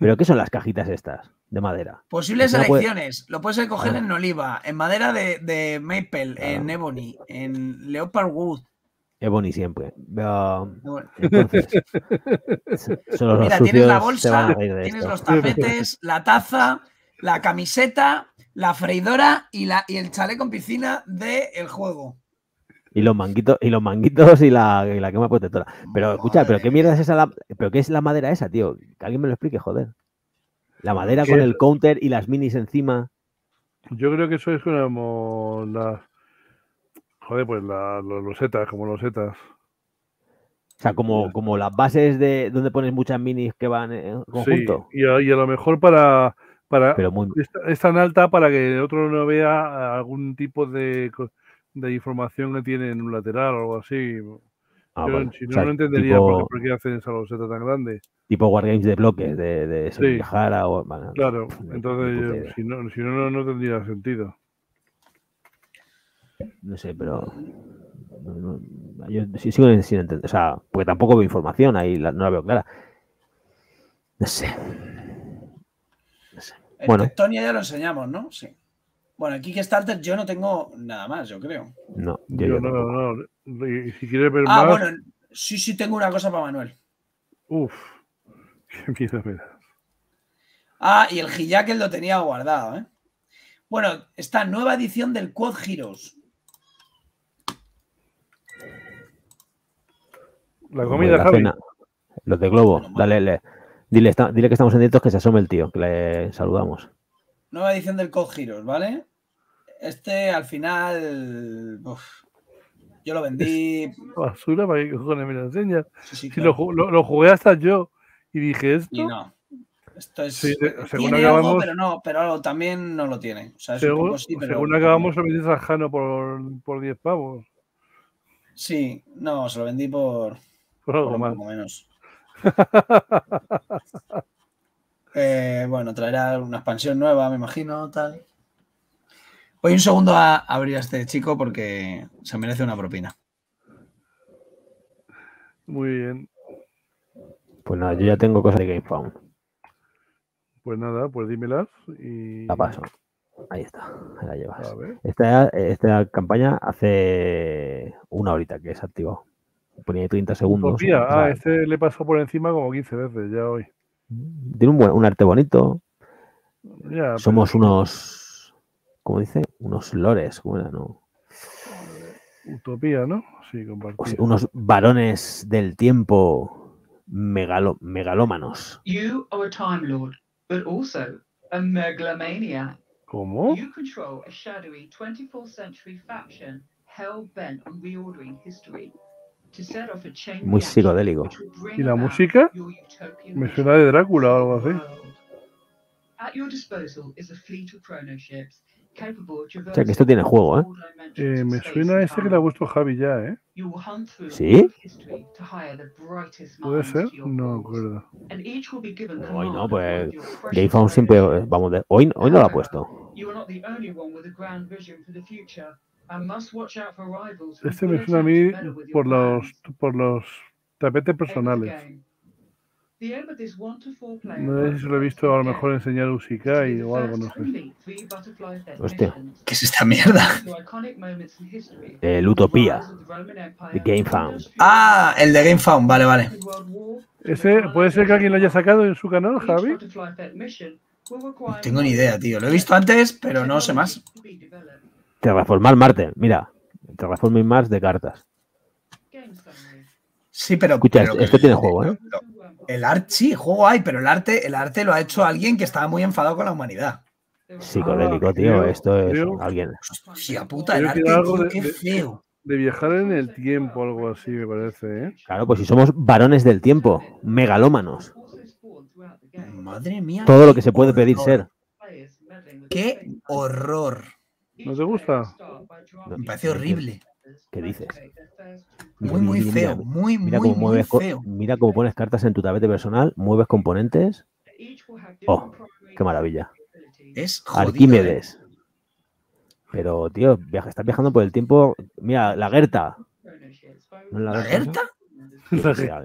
Speaker 2: ¿Pero qué son las cajitas estas de madera?
Speaker 1: Posibles
Speaker 2: puede-
Speaker 1: elecciones. Lo puedes coger
Speaker 2: Ah.
Speaker 1: en oliva, en madera de, de maple, en ebony, en leopard wood.
Speaker 2: Ebony siempre.
Speaker 1: Bueno.
Speaker 2: entonces,
Speaker 1: Mira, tienes la bolsa,
Speaker 2: a reír de
Speaker 1: tienes
Speaker 2: esto.
Speaker 1: los tapetes, la taza, la camiseta, la freidora y, la, y el chalet con piscina del juego.
Speaker 2: Y los manguitos, y los manguitos y la, y la quema protectora. Pero escucha, ¿pero qué mierda es esa? la- ¿Pero qué es la madera esa, tío? Que alguien me lo explique, joder. La madera
Speaker 3: ¿Qué
Speaker 2: con
Speaker 3: es?
Speaker 2: el counter y las minis encima.
Speaker 3: Yo creo que eso es como las. Joder, pues la- los losetas, como losetas.
Speaker 2: O sea, como, como las bases de donde pones muchas minis que van en
Speaker 3: Sí,
Speaker 2: conjunto.
Speaker 3: y a, y a lo mejor para. para
Speaker 2: Pero muy-
Speaker 3: es, es tan alta para que el otro no vea algún tipo de, de información que tiene en un lateral o algo así.
Speaker 2: Ah,
Speaker 3: Yo, si
Speaker 2: O
Speaker 3: no,
Speaker 2: sea,
Speaker 3: no entendería por, qué hacen esa loseta tan grande.
Speaker 2: Tipo Wargames de bloques, de, de
Speaker 3: Sí.
Speaker 2: O. bueno,
Speaker 3: Claro, entonces yo- si no, si no, no, no tendría sentido.
Speaker 2: No sé, pero. no- no- yo sí- sigo sin entender. O sea, porque tampoco veo información ahí, la- no la veo clara. No sé. No sé.
Speaker 1: El
Speaker 2: Bueno,
Speaker 1: Tectonia ya lo enseñamos, ¿no? Sí. Bueno, el Kickstarter yo no tengo nada más, yo creo.
Speaker 2: no, yo,
Speaker 3: no, no, y si quieres ver
Speaker 1: Ah,
Speaker 3: más,
Speaker 1: bueno, sí, sí tengo una cosa para Manuel.
Speaker 3: uff, (laughs) qué miedo me da.
Speaker 1: Ah, y el Hijack lo tenía guardado, ¿eh? Bueno, esta nueva edición del Quad Heroes.
Speaker 3: La comida,
Speaker 2: la
Speaker 3: Javi.
Speaker 2: cena. Los de Globo, dale, le- dile, está- dile que estamos en directo, que se asome el tío, que le saludamos.
Speaker 1: Nueva edición del Code Heroes, ¿vale? Este al final. uf, yo lo vendí.
Speaker 3: Basura, ¿para qué cojones me lo enseñas?
Speaker 1: Sí, sí,
Speaker 3: Si
Speaker 1: claro.
Speaker 3: lo, ju- lo- lo jugué hasta yo y dije esto.
Speaker 1: Y no. Esto es.
Speaker 3: Sí, de- según
Speaker 1: tiene algo,
Speaker 3: acabamos-
Speaker 1: pero no, pero también no lo tiene. O sea, es un
Speaker 3: Según,
Speaker 1: poco sí, pero.
Speaker 3: según acabamos, lo vendiste a Jano por, por 10 pavos.
Speaker 1: Sí, no, se lo vendí por.
Speaker 3: Por algo
Speaker 1: por un
Speaker 3: más.
Speaker 1: poco menos. (laughs) Eh, bueno, traerá una expansión nueva, me imagino, tal. Voy un segundo a abrir a este chico porque se merece una propina.
Speaker 3: Muy bien.
Speaker 2: Pues nada, yo ya tengo cosas de GameFound.
Speaker 3: Pues nada, pues dímelas y.
Speaker 2: La paso. Ahí está, ahí la llevas. Esta, esta campaña hace una horita que se activó. Ponía ahí 30 segundos.
Speaker 3: Utopía.
Speaker 2: o sea,
Speaker 3: Ah, este le pasó por encima como 15 veces ya hoy.
Speaker 2: Tiene un, buen- un arte bonito.
Speaker 3: Ya,
Speaker 2: Somos unos, ¿cómo dice? Unos lores, ¿cómo era? No?
Speaker 3: Utopía, ¿no? Sí,
Speaker 2: O sea, unos varones del tiempo megalo- megalómanos.
Speaker 15: You are a Time Lord, but also a megalomaniac.
Speaker 3: ¿Cómo?
Speaker 15: You control a shadowy 24th century faction hell bent on reordering history
Speaker 2: Muy psicodélico.
Speaker 3: ¿Y la música? Me suena de Drácula o algo así.
Speaker 15: At your disposal is a fleet of chrono ships capable of
Speaker 2: O sea que esto tiene juego, ¿eh?
Speaker 3: Eh, me suena a ese que le ha puesto Javi ya, ¿eh?
Speaker 2: ¿Sí?
Speaker 3: ¿Puede ser? No me acuerdo.
Speaker 15: and each will be given
Speaker 2: Hoy no, pues Gayfound siempre, vamos, de, hoy, hoy no lo ha puesto.
Speaker 3: Este me suena a mí por los, por los tapetes personales.
Speaker 15: game.
Speaker 3: No sé si lo he visto a lo mejor enseñar Usikai o algo, no sé.
Speaker 2: Hostia.
Speaker 1: ¿Qué es esta mierda? (laughs)
Speaker 2: El Utopía. The Game Found.
Speaker 1: Ah, el de GameFound, vale, vale.
Speaker 3: ¿Ese puede ser que alguien lo haya sacado en su canal, Javi?
Speaker 1: No tengo ni idea, tío. Lo he visto antes, pero no sé más.
Speaker 2: Terraformar Marte, mira. Terraforming Mars de cartas.
Speaker 1: Sí, pero.
Speaker 2: Escucha,
Speaker 1: pero
Speaker 2: esto,
Speaker 1: que-
Speaker 2: tiene juego, ¿eh?
Speaker 1: El arte, sí, juego hay, pero el arte, el arte lo ha hecho alguien que estaba muy enfadado con la humanidad.
Speaker 2: Psicodélico,
Speaker 3: Ah,
Speaker 2: tío.
Speaker 3: creo-
Speaker 2: Esto es
Speaker 3: creo-
Speaker 2: alguien.
Speaker 1: Hostia puta, el arte,
Speaker 3: era algo
Speaker 1: tío,
Speaker 3: de,
Speaker 1: qué feo.
Speaker 3: de viajar en el tiempo, algo así, me parece, ¿eh?
Speaker 2: Claro, pues si somos varones del tiempo, megalómanos.
Speaker 1: Madre mía.
Speaker 2: Todo lo que se puede pedir ser.
Speaker 1: Qué horror.
Speaker 3: ¿No te gusta?
Speaker 1: Me parece horrible.
Speaker 2: ¿Qué dices?
Speaker 1: Muy, muy feo. Muy,
Speaker 2: mira
Speaker 1: muy,
Speaker 2: cómo
Speaker 1: muy
Speaker 2: mueves co-
Speaker 1: feo.
Speaker 2: Mira cómo pones cartas en tu tapete personal, mueves componentes. Oh, qué maravilla.
Speaker 1: Es jodido. ¿eh?
Speaker 2: Arquímedes. Pero, tío, viaja, estás viajando por el tiempo. Mira, la Gerta. ¿No es
Speaker 1: ¿La
Speaker 2: Gerta.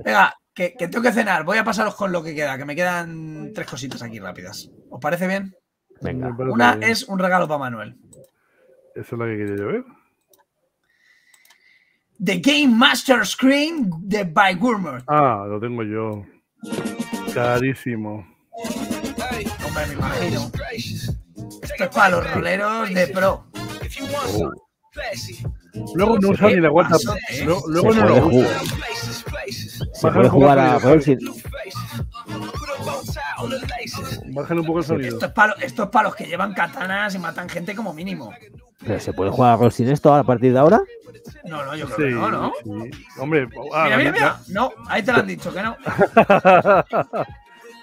Speaker 1: Venga, que, que tengo que cenar. Voy a pasaros con lo que queda, que me quedan tres cositas aquí rápidas. ¿Os parece bien?
Speaker 2: Venga.
Speaker 1: Una
Speaker 3: bien.
Speaker 1: es un regalo para Manuel.
Speaker 3: Esa es la que quería yo ver.
Speaker 1: The Game Master Screen de By Gourmet.
Speaker 3: Ah, lo tengo yo. Carísimo.
Speaker 1: Hombre, me imagino. Esto es para los roleros de pro.
Speaker 3: Oh. Luego no usa ni la WhatsApp.
Speaker 1: ¿eh?
Speaker 3: Luego, no
Speaker 2: puede
Speaker 3: lo
Speaker 2: jugar.
Speaker 3: usa.
Speaker 2: Se puede jugar a.
Speaker 3: Bájale un poco el sonido.
Speaker 1: Esto es para esto es para los que llevan katanas y matan gente como mínimo.
Speaker 2: Pero se puede jugar a rol sin esto a partir de ahora.
Speaker 1: No, no, yo creo
Speaker 3: Sí,
Speaker 1: que no, ¿no?
Speaker 3: sí. Hombre, ah,
Speaker 1: Mira,
Speaker 3: la
Speaker 1: mira,
Speaker 3: mi-
Speaker 1: mira. No, ahí te lo han dicho que no. (laughs)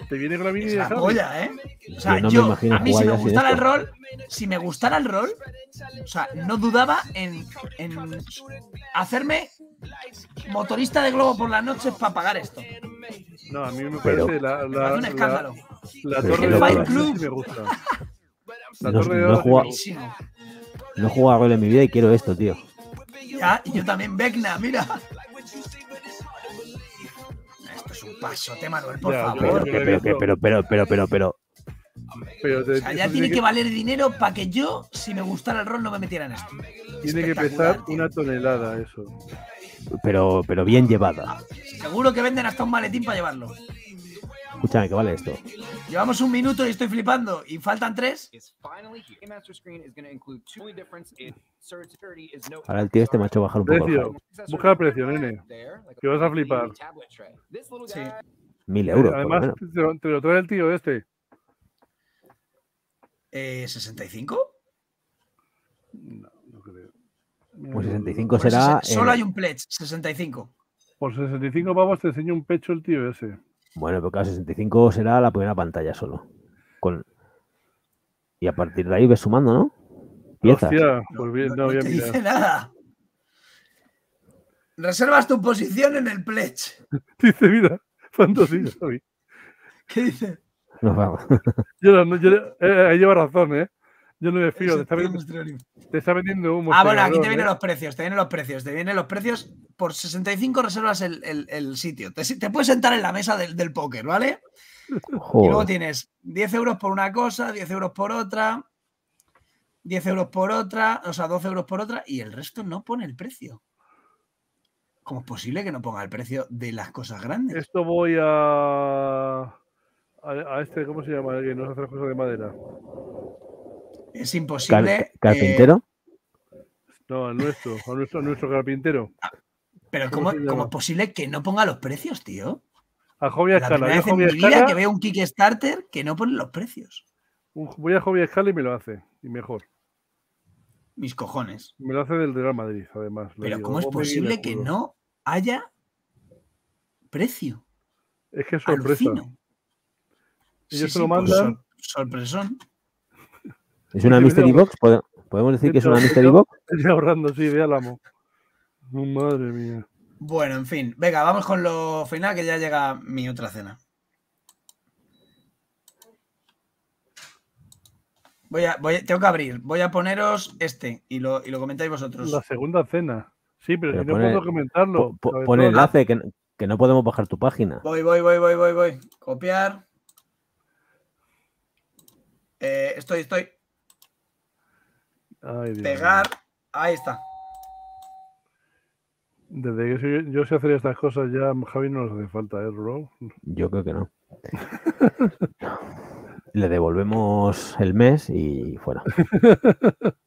Speaker 3: Te viene con la mini
Speaker 1: Es
Speaker 3: de
Speaker 1: la
Speaker 3: Javi.
Speaker 1: polla, ¿eh? O sea,
Speaker 2: Yo no
Speaker 1: a mí si me gustara el rol, si me gustara el rol, o sea, no dudaba en, en hacerme motorista de globo por las noches para pagar esto.
Speaker 3: No, a mí me
Speaker 2: Pero-
Speaker 3: parece la,
Speaker 1: Me
Speaker 3: la,
Speaker 1: parece un
Speaker 3: la,
Speaker 1: escándalo.
Speaker 3: la
Speaker 2: Pero
Speaker 3: torre de. Olas sí me gusta. La
Speaker 2: No-
Speaker 3: torre de
Speaker 2: no he No he jugado a rol en mi vida y quiero esto, tío.
Speaker 1: Ya, y yo también, Vecna, mira. Esto es un pasote, Manuel, por
Speaker 3: Ya,
Speaker 1: favor.
Speaker 2: Pero, que- pero, pero, pero, pero, pero, pero.
Speaker 3: Pero te-
Speaker 1: O sea, ya tiene que valer dinero para que yo, si me gustara el rol, no me metiera en esto.
Speaker 3: Tiene que pesar una tonelada eso.
Speaker 2: Pero, pero bien llevada.
Speaker 1: Seguro que venden hasta un maletín para llevarlo.
Speaker 2: Escúchame, que vale esto.
Speaker 1: Llevamos un minuto y estoy flipando. ¿Y faltan tres?
Speaker 2: Ahora el tío este me ha hecho bajar un poco el
Speaker 3: Precio. Busca el precio, nene. Que vas a flipar.
Speaker 1: Sí.
Speaker 2: Mil euros, por lo
Speaker 3: Además,
Speaker 2: menos.
Speaker 3: te lo, te lo trae el tío este.
Speaker 1: Eh, ¿65?
Speaker 3: No, no creo.
Speaker 2: Pues 65
Speaker 1: Pues
Speaker 2: será.
Speaker 1: ese- solo
Speaker 2: eh,
Speaker 1: hay un pledge, 65.
Speaker 3: Por 65 pavos te enseño un pecho el tío ese.
Speaker 2: Bueno, pero claro, 65 será la primera pantalla solo. Con... Y a partir de ahí ves sumando, ¿no? Piezas.
Speaker 3: Hostia, bien, no,
Speaker 1: te dice nada. Reservas tu posición en el pledge. (laughs)
Speaker 3: Dice, mira, fantasía, Javi.
Speaker 1: ¿Qué dice?
Speaker 2: Nos vamos.
Speaker 3: Yo, no- yo, eh, ahí lleva razón, ¿eh? Yo no me fío, te está, vendiendo, te está vendiendo humo.
Speaker 1: Ah, bueno, aquí te vienen
Speaker 3: ¿eh?
Speaker 1: los precios, te vienen los precios, te vienen los precios. Por 65 reservas el, el- el sitio. Te, te puedes sentar en la mesa del, del póker, ¿vale? (laughs) Y luego tienes 10 euros por una cosa, 10 euros por otra, 10 euros por otra, o sea, 12 euros por otra, y el resto no pone el precio. ¿Cómo es posible que no ponga el precio de las cosas grandes?
Speaker 3: Esto voy a, a. a este, ¿cómo se llama? El que nos hace las cosas de madera.
Speaker 1: Es
Speaker 2: Car-
Speaker 1: imposible. eh,
Speaker 2: ¿Carpintero?
Speaker 3: No, al nuestro, a nuestro, a nuestro carpintero.
Speaker 1: pero
Speaker 3: ¿cómo
Speaker 1: es posible que no ponga los precios, tío?
Speaker 3: A Hobby
Speaker 1: La
Speaker 3: Escala.
Speaker 1: primera vez en mi vida
Speaker 3: Escala,
Speaker 1: que veo un Kickstarter que no pone los precios.
Speaker 3: un- voy a Hobby Escala y me lo hace. Y mejor.
Speaker 1: Mis cojones.
Speaker 3: Me lo hace del Real Madrid, además.
Speaker 1: Pero
Speaker 3: digo.
Speaker 1: ¿cómo es posible que no haya precio?
Speaker 3: Es que es sorpresa. Ellos
Speaker 1: Sí,
Speaker 3: se lo
Speaker 1: sí, pues
Speaker 3: mandan.
Speaker 1: sor- sorpresón.
Speaker 2: ¿Es una
Speaker 3: Sí,
Speaker 2: Mystery Box? ¿Pode- ¿Podemos decir que es una (laughs) Mystery Box?
Speaker 3: estoy ahorrando, sí, de Álamo. Oh, madre mía.
Speaker 1: Bueno, en fin. Venga, vamos con lo final que ya llega mi otra cena. Voy a, voy a- tengo que abrir. Voy a poneros este y lo, y lo comentáis vosotros.
Speaker 3: La segunda cena. Sí, pero,
Speaker 2: Pero
Speaker 3: si no
Speaker 2: pone-
Speaker 3: puedo comentarlo.
Speaker 2: Po-. Pon enlace que, no- que no podemos bajar tu página.
Speaker 1: Voy, voy, voy, voy, voy, voy. Copiar. Eh, estoy, estoy.
Speaker 3: Ay, Dios
Speaker 1: Pegar. Ahí está.
Speaker 3: Desde que yo sé hacer estas cosas ya, Javi no nos hace falta, ¿eh, Ro?
Speaker 2: Yo creo que no. (laughs) Le devolvemos el mes y fuera. (laughs)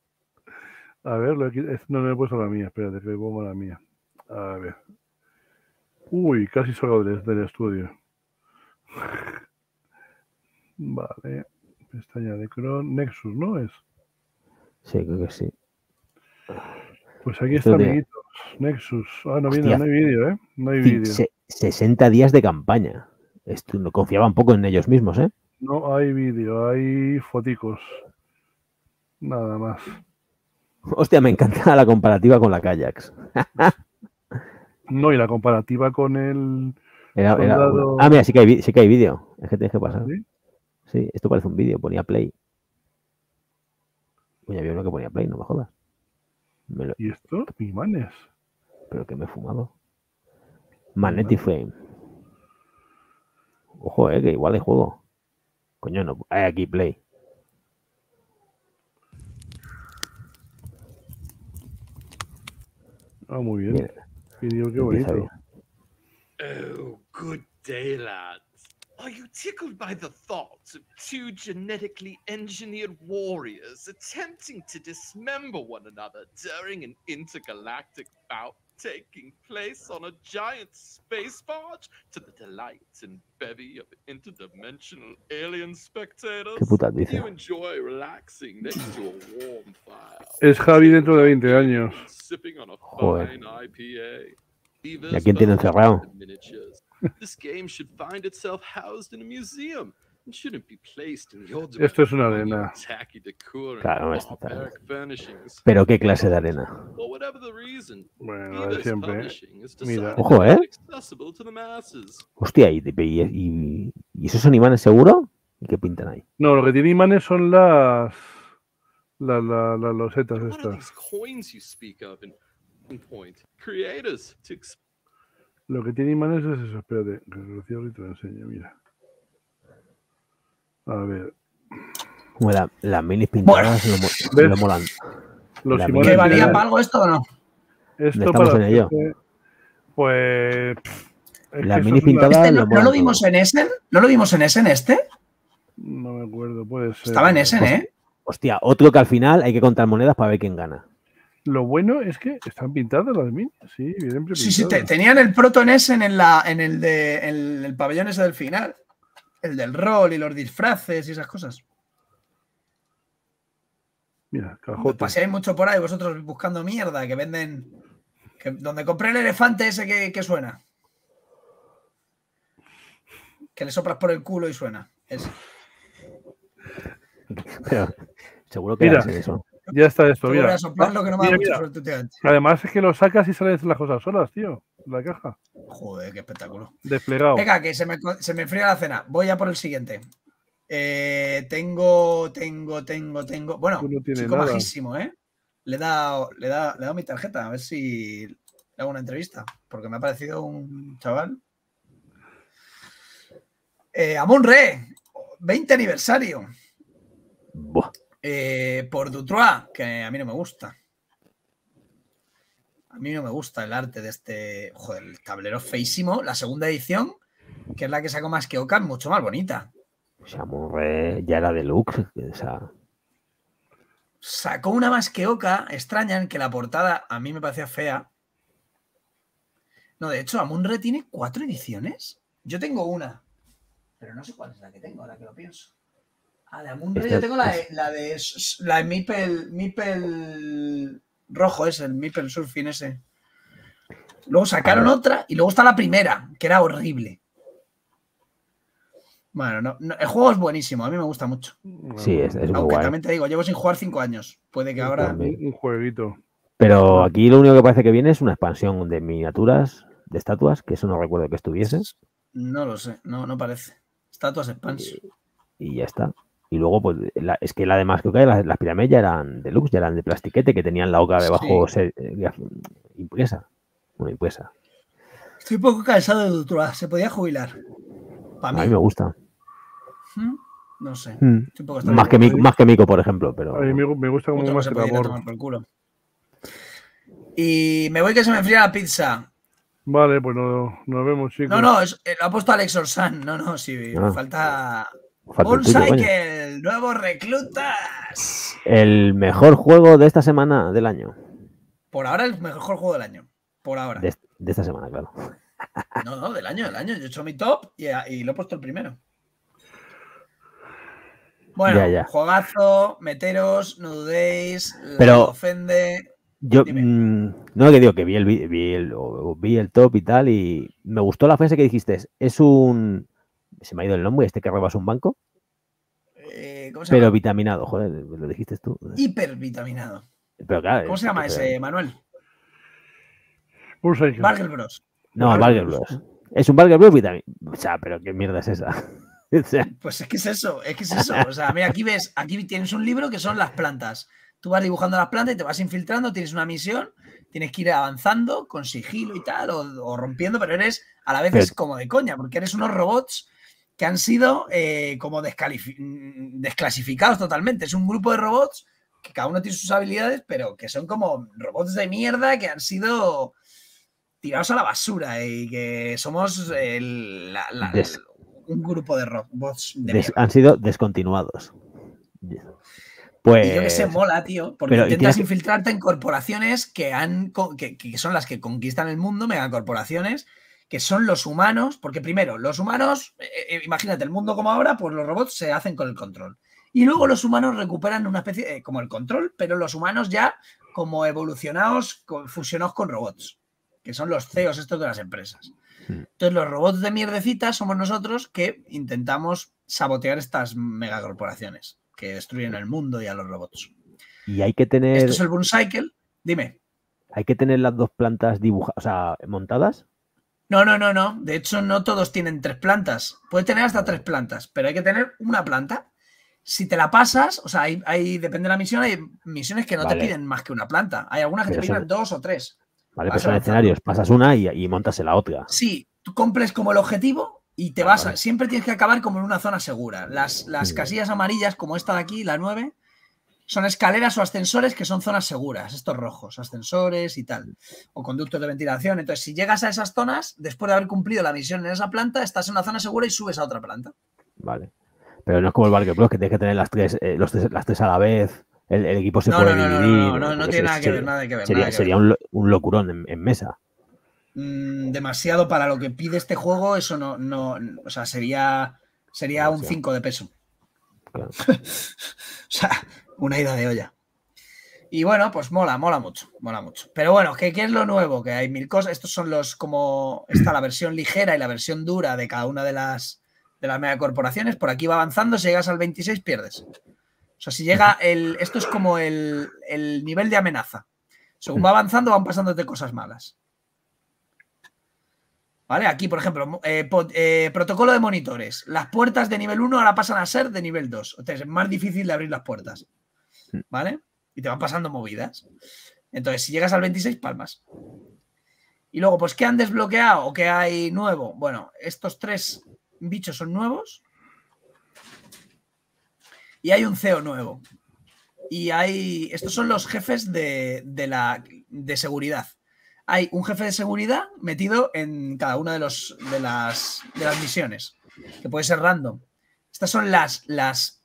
Speaker 3: A ver, lo he no, no he puesto la mía, espérate, que pongo la mía. A ver. Uy, casi salgo del, del estudio. (laughs) Vale. Pestaña de Chrome. Nexus, ¿no es?
Speaker 2: Sí, creo que sí.
Speaker 3: Pues aquí está, amiguitos. Nexus. Ah, no, viene, no hay vídeo, ¿eh? No hay vídeo.
Speaker 2: se- 60 días de campaña. Esto no confiaba un poco en ellos mismos, ¿eh?
Speaker 3: No hay vídeo, hay foticos. Nada más.
Speaker 2: Hostia, me encanta la comparativa con la Kayaks.
Speaker 3: No, y la comparativa con el
Speaker 2: Era- era-
Speaker 3: soldado-
Speaker 2: Ah, mira, sí que hay, sí que hay vídeo. Es que tienes que pasar.
Speaker 3: ¿Sí?
Speaker 2: Sí, esto parece un vídeo. Ponía play. Oye, había uno que ponía play, no me jodas. Me lo-
Speaker 3: ¿Y esto? Imanes.
Speaker 2: Pero que me he fumado. Magnetic Frame. Ojo, eh, que igual hay juego. Coño, no. Hay aquí play.
Speaker 3: Ah, muy bien.
Speaker 2: Mira,
Speaker 3: Vídeo, qué bonito.
Speaker 16: Oh, good day, lads. Are you tickled by the thought of two genetically engineered warriors attempting to dismember one another during an intergalactic bout taking place on a giant space barge to the delight and bevy of interdimensional alien spectators?
Speaker 2: Qué putas dice.
Speaker 16: You enjoy relaxing next to a warm fire.
Speaker 3: Es Javi dentro de 20 años.
Speaker 16: Sipping on a
Speaker 2: Joder.
Speaker 16: fine IPA.
Speaker 2: ¿Y a quién tiene encerrado?
Speaker 16: This game should find itself housed in a museum and shouldn't be placed in your
Speaker 3: Esto es una arena.
Speaker 2: Claro, esto. Pero qué clase de arena.
Speaker 16: The
Speaker 3: Bueno, la de siempre. ¿eh?
Speaker 16: publishing has
Speaker 3: Mira.
Speaker 2: Ojo, ¿eh?
Speaker 16: the.
Speaker 2: Hostia, ¿y, y, y- y esos son imanes seguro? ¿Y qué pintan ahí?
Speaker 3: No, lo que tiene imanes son las. Las, las, las losetas estas. Lo que tiene imanes es eso. Espérate, que lo cierro y te lo enseño. Mira. A ver.
Speaker 2: Como la- las minis pintadas
Speaker 3: ¿ves?
Speaker 2: lo molan.
Speaker 3: Los
Speaker 2: Las
Speaker 3: imanes
Speaker 2: minis
Speaker 1: ¿Que valía para algo esto o no?
Speaker 3: Esto
Speaker 2: Estamos
Speaker 3: para
Speaker 2: en ello.
Speaker 3: hacerte- Pues.
Speaker 2: Las
Speaker 3: una-
Speaker 2: pintadas
Speaker 1: ¿Este no,
Speaker 2: lo
Speaker 1: no lo vimos en Essen? ¿No lo vimos en Essen este?
Speaker 3: No me acuerdo, puede ser.
Speaker 1: Estaba en Essen, ¿eh?
Speaker 2: Hostia, otro que al final hay que contar monedas para ver quién gana.
Speaker 3: Lo bueno es que están pintadas las minis. Sí, bien
Speaker 1: Sí, sí, te-
Speaker 3: pintadas.
Speaker 1: tenían el proto en Essen en, la, en, el de, en el pabellón ese del final. El del rol y los disfraces y esas cosas.
Speaker 3: Mira, cajote.
Speaker 1: Paseáis mucho por ahí vosotros buscando mierda que venden. que- donde compré el elefante ese que, que suena. Que le soplas por el culo y suena. Ese. (laughs)
Speaker 2: Seguro que
Speaker 3: Mira,
Speaker 2: eso.
Speaker 3: Ya está esto. Mira.
Speaker 1: voy a soplarlo que no me da
Speaker 3: Mira,
Speaker 1: mucha
Speaker 3: mira.
Speaker 1: suerte últimamente.
Speaker 3: Además es que lo sacas y salen las cosas solas, tío. La caja.
Speaker 1: Joder, qué espectáculo.
Speaker 3: Desplegado.
Speaker 1: Venga, que se me, se me enfría la cena. Voy a por el siguiente. Eh, tengo, tengo, tengo, tengo. Bueno,
Speaker 3: no
Speaker 1: chico
Speaker 3: nada.
Speaker 1: majísimo, ¿eh? Le he dado, le he dado- le he dado mi tarjeta, a ver si le hago una entrevista. Porque me ha parecido un chaval. Eh, Amon Re, 20 aniversario.
Speaker 2: Buah.
Speaker 1: Eh, por Dutrois, que a mí no me gusta. A mí no me gusta el arte de este. Joder, el tablero feísimo. La segunda edición, que es la que sacó más que Oka, mucho más bonita.
Speaker 2: Samurai ya era deluxe. O sea,
Speaker 1: Sacó una más que Oka, extraña en que la portada a mí me parecía fea. No, de hecho, Amunre tiene cuatro ediciones. Yo tengo una, pero no sé cuál es la que tengo, ahora que lo pienso. Ah, de Amunre yo tengo la de,
Speaker 2: es-
Speaker 1: la de, la de Mipel, Mipel rojo ese, el Mipel Surfing ese. Luego sacaron otra y luego está la primera, que era horrible. Bueno, no- no, el juego es buenísimo, a mí me gusta mucho.
Speaker 2: sí, es, es muy
Speaker 1: Aunque
Speaker 2: guay.
Speaker 1: también te digo, llevo sin jugar cinco años. Puede que ahora.
Speaker 3: Un, un jueguito.
Speaker 2: Pero aquí lo único que parece que viene es una expansión de miniaturas, de estatuas, que eso no recuerdo que estuviese.
Speaker 1: No lo sé, no, no parece. Estatuas expansion.
Speaker 2: Y ya está. Y luego, pues, la- es que la demás que las, las pirámides ya eran deluxe, ya eran de plastiquete, que tenían la oca debajo
Speaker 1: Sí.
Speaker 2: se- eh, graf- impresa. Bueno, impresa.
Speaker 1: Estoy un poco cansado de Dutrois, se podía jubilar.
Speaker 2: A
Speaker 1: Para
Speaker 2: mí
Speaker 1: mí.
Speaker 2: me gusta.
Speaker 1: ¿Mm? No sé.
Speaker 2: Mm.
Speaker 1: Estoy un poco hasta
Speaker 2: Más, que más que Mico, por ejemplo. Pero
Speaker 3: A mí me, gusta como más el
Speaker 1: a
Speaker 3: amor.
Speaker 1: por el culo. Y me voy que se me enfría la pizza.
Speaker 3: Vale, pues no- nos vemos, chicos.
Speaker 1: No, no, es- eh, lo ha puesto Alex Orsan. No, no, sí,
Speaker 2: Ah.
Speaker 1: falta. Un. Cycle, nuevos reclutas.
Speaker 2: el mejor juego de esta semana del año.
Speaker 1: Por ahora el mejor juego del año. Por ahora.
Speaker 2: De, de esta semana, claro. (laughs)
Speaker 1: No, no, del año, del año. Yo he hecho mi top y, y lo he puesto el primero. Bueno,
Speaker 2: Ya, ya.
Speaker 1: juegazo, meteros, no dudéis, la
Speaker 2: Pero-
Speaker 1: ofende.
Speaker 2: Yo mm, no que digo que vi el, vi, el, vi el top y tal, y me gustó la frase que dijiste. Es un. Se me ha ido el nombre, este que robas un banco,
Speaker 1: eh, ¿Cómo se
Speaker 2: pero
Speaker 1: llama?
Speaker 2: vitaminado, joder, lo dijiste tú.
Speaker 1: Hipervitaminado.
Speaker 2: Pero claro,
Speaker 1: ¿Cómo se
Speaker 2: es-
Speaker 1: llama
Speaker 2: es-
Speaker 1: ese, Manuel?
Speaker 3: Un Cycle.
Speaker 1: Bargel Bros.
Speaker 2: No, Barger
Speaker 1: Bros.
Speaker 2: Es un Barger Bros. O sea, pero qué mierda es esa. (laughs) O sea,
Speaker 1: Pues es que es eso, es que es eso. O sea, mira, aquí ves, aquí tienes un libro que son las plantas. Tú vas dibujando las plantas y te vas infiltrando, tienes una misión, tienes que ir avanzando con sigilo y tal, o, o rompiendo, pero eres a la vez
Speaker 2: Pero-
Speaker 1: es como de coña, porque eres unos robots que han sido eh, como mm, desclasificados totalmente. Es un grupo de robots que cada uno tiene sus habilidades, pero que son como robots de mierda que han sido tirados a la basura y que somos el- la- la-
Speaker 2: Des-
Speaker 1: un grupo de robots de
Speaker 2: des-
Speaker 1: mierda.
Speaker 2: han sido descontinuados. Pues.
Speaker 1: Y yo que sé, mola, tío, porque
Speaker 2: pero, ¿y
Speaker 1: intentas
Speaker 2: que-
Speaker 1: infiltrarte en corporaciones que han que, que son las que conquistan el mundo, megacorporaciones, que son los humanos, porque primero, los humanos, eh, eh, imagínate, el mundo como ahora, pues los robots se hacen con el control. Y luego los humanos recuperan una especie, eh, como el control, pero los humanos ya como evolucionados, con- fusionados con robots, que son los CEOs estos de las empresas. Entonces los robots de mierdecita somos nosotros que intentamos sabotear estas megacorporaciones que destruyen el mundo y a los robots.
Speaker 2: Y hay que tener.
Speaker 1: Esto es el Boom Cycle. Dime.
Speaker 2: Hay que tener las dos plantas dibujadas, o sea, montadas.
Speaker 1: No, no, no, no. De hecho, no todos tienen tres plantas. Puedes tener hasta tres plantas, pero hay que tener una planta. Si te la pasas, o sea, hay, hay- depende de la misión, hay misiones que no
Speaker 2: Vale.
Speaker 1: te piden más que una planta. Hay algunas que
Speaker 2: Pero
Speaker 1: te
Speaker 2: son-
Speaker 1: piden dos o tres.
Speaker 2: Vale, pues son escenarios. Pasas una y, y montas en la otra.
Speaker 1: Sí, tú cumples como el objetivo y te vas a- siempre tienes que acabar como en una zona segura. Las, las
Speaker 2: Mm.
Speaker 1: casillas amarillas, como esta de aquí, la 9, son escaleras o ascensores que son zonas seguras, estos rojos, ascensores y tal, o conductos de ventilación. Entonces, si llegas a esas zonas, después de haber cumplido la misión en esa planta, estás en una zona segura y subes a otra planta.
Speaker 2: Vale. Pero no es como el Barker Bros, que tienes que tener las tres, eh, los tres- las tres a la vez. El, el equipo se
Speaker 1: No,
Speaker 2: puede
Speaker 1: no, no, no,
Speaker 2: dividir.
Speaker 1: no, no, no tiene nada que ver, nada que ver,
Speaker 2: Sería,
Speaker 1: nada que
Speaker 2: sería
Speaker 1: ver.
Speaker 2: un, lo- un locurón en, en mesa.
Speaker 1: Mm, demasiado para lo que pide este juego, eso no, no, o sea, sería, sería un 5 de peso. (laughs) o sea, una ida de olla. Y bueno, pues mola, mola mucho, mola mucho. Pero bueno, ¿qué, qué es lo nuevo? Que hay mil cosas. Estos son los como. Está la versión ligera y la versión dura de cada una de las de las. Por aquí va avanzando, si llegas al 26 pierdes. O sea, si llega el. Esto es como el, el nivel de amenaza. Según va avanzando, van pasándote cosas malas. ¿Vale? Aquí, por ejemplo, eh, eh, protocolo de monitores. Las puertas de nivel 1 ahora pasan a ser de nivel 2. Entonces es más difícil de abrir las puertas. ¿Vale? Y te van pasando movidas. Entonces, si llegas al 26, palmas. Y luego, pues, ¿qué han desbloqueado o qué hay nuevo? Bueno, estos tres bichos son nuevos. Y hay un CEO nuevo. Y hay. Estos son los jefes de, de la, de seguridad. Hay un jefe de seguridad metido en cada una de, los, de, las, de las misiones, que puede ser random. Estas son las, las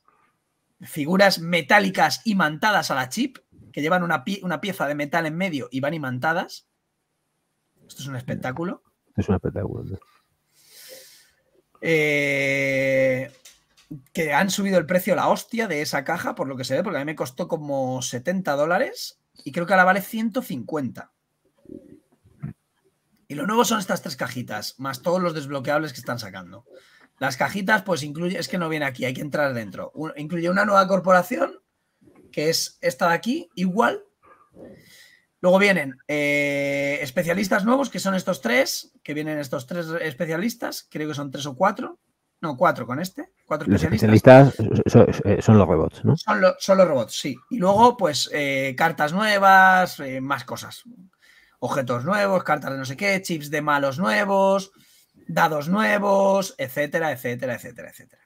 Speaker 1: figuras metálicas imantadas a la chip, que llevan una, pie- una pieza de metal en medio y van imantadas. Esto es un espectáculo.
Speaker 2: Es un espectáculo.
Speaker 1: Eh, que han subido el precio a la hostia de esa caja, por lo que se ve, porque a mí me costó como 70 dólares y creo que ahora vale 150. Y lo nuevo son estas tres cajitas, más todos los desbloqueables que están sacando. Las cajitas, pues incluye, es que no viene aquí, hay que entrar dentro. Un- incluye una nueva corporación, que es esta de aquí, igual. Luego vienen eh, especialistas nuevos, que son estos tres, que vienen estos tres especialistas, creo que son tres o cuatro. No, cuatro con este, cuatro
Speaker 2: Los
Speaker 1: especialistas.
Speaker 2: especialistas eh, son los robots, ¿no?
Speaker 1: Son, lo- son los robots, sí. Y luego, pues, eh, cartas nuevas, eh, más cosas. Objetos nuevos, cartas de no sé qué, chips de malos nuevos, dados nuevos, etcétera, etcétera, etcétera, etcétera.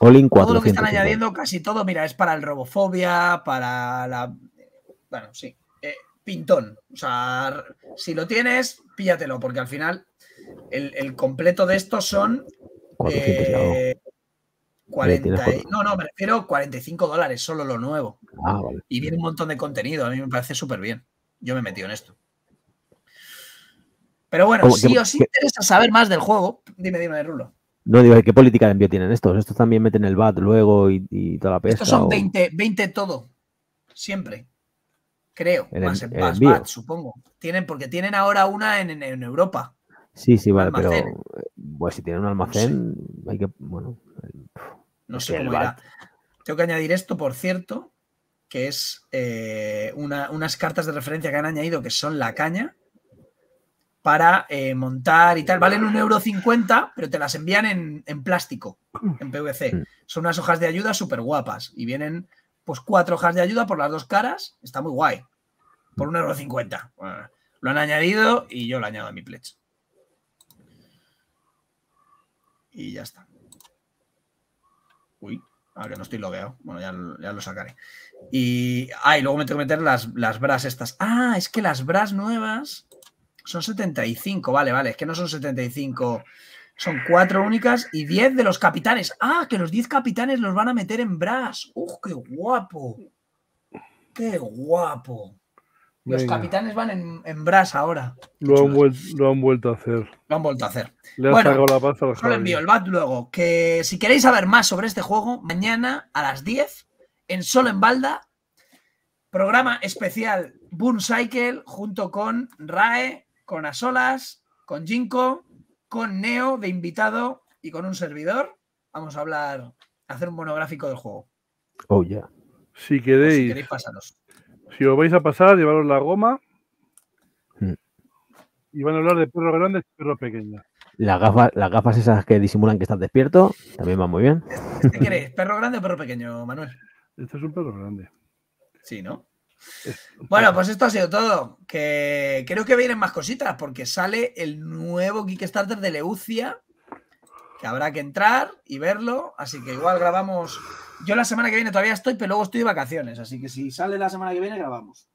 Speaker 2: All in
Speaker 1: Todo lo que
Speaker 2: 400.
Speaker 1: están añadiendo, casi todo, mira, es para el robofobia, para la. Bueno, sí. eh, pintón. O sea, si lo tienes, píllatelo, porque al final el, el completo de estos son.
Speaker 2: 400 y algo.
Speaker 1: eh,
Speaker 2: Vale, tienes
Speaker 1: 40 y-
Speaker 2: cuatro.
Speaker 1: no, no, me refiero a 45 dólares, solo lo nuevo.
Speaker 2: Ah, vale.
Speaker 1: Y viene un montón de contenido. A mí me parece súper bien. Yo me he metido en esto. Pero bueno, si
Speaker 2: ¿Qué-
Speaker 1: os interesa saber más del juego, dime, dime, Rulo.
Speaker 2: No digo, ¿qué política de envío tienen estos? ¿Estos también meten el VAT luego y, y toda la pesca?
Speaker 1: Estos son
Speaker 2: o-
Speaker 1: 20, 20 todo. Siempre. Creo.
Speaker 2: El
Speaker 1: más,
Speaker 2: el
Speaker 1: más. VAT, supongo. Tienen, porque tienen ahora una en, en- en Europa.
Speaker 2: Sí, sí, vale, pero
Speaker 1: almacén.
Speaker 2: eh, pues si tienen un almacén, hay que, bueno,
Speaker 1: No sé cómo irá. Tengo que añadir esto, por cierto, que es eh, una- unas cartas de referencia que han añadido que son la caña para eh, montar y tal. Valen un euro cincuenta, pero te las envían en, en plástico, en PVC. Son unas hojas de ayuda súper guapas y vienen pues cuatro hojas de ayuda por las dos caras. Está muy guay. Por un euro cincuenta. Bueno, lo han añadido y yo lo añado a mi pledge. Y ya está. Uy, ahora que no estoy logueado. Bueno, ya, lo- ya lo sacaré. Y, ah, y luego me tengo que meter las, las bras estas. Ah, es que las bras nuevas son 75. Vale, vale, es que no son 75. Son cuatro únicas y 10 de los capitanes. Ah, que los 10 capitanes los van a meter en bras. ¡Uh, qué guapo! ¡Qué guapo! Los
Speaker 3: Venga.
Speaker 1: capitanes van en, en bras ahora.
Speaker 3: Lo han, lo han vuelto a hacer.
Speaker 1: Lo han vuelto a hacer.
Speaker 3: Le
Speaker 1: Bueno,
Speaker 3: sacado la paz al Javi.
Speaker 1: envío el bat luego. Que si queréis saber más sobre este juego, mañana a las 10 en Solo en Balda, programa especial Boom Cycle junto con Rae, con Asolas, con Jinko, con Neo de invitado y con un servidor. Vamos a hablar, a hacer un monográfico del juego.
Speaker 2: Oh, yeah.
Speaker 3: Si
Speaker 1: Pues
Speaker 3: queréis,
Speaker 1: si queréis, pasaros.
Speaker 3: si os vais a pasar, llevaros la goma.
Speaker 2: Mm.
Speaker 3: Y van a hablar de perros grandes y perros pequeños.
Speaker 2: Las gafas, las gafas esas que disimulan que estás despierto también van muy bien.
Speaker 1: ¿Qué queréis? ¿Perro grande o perro pequeño, Manuel?
Speaker 3: Este es un perro grande.
Speaker 1: Sí, ¿no? (laughs) Bueno, pues esto ha sido todo. Que creo que vienen más cositas porque sale el nuevo Kickstarter de Leucia, que habrá que entrar y verlo. Así que igual grabamos. Yo la semana que viene todavía estoy, pero luego estoy de vacaciones. Así que si sale la semana que viene, grabamos.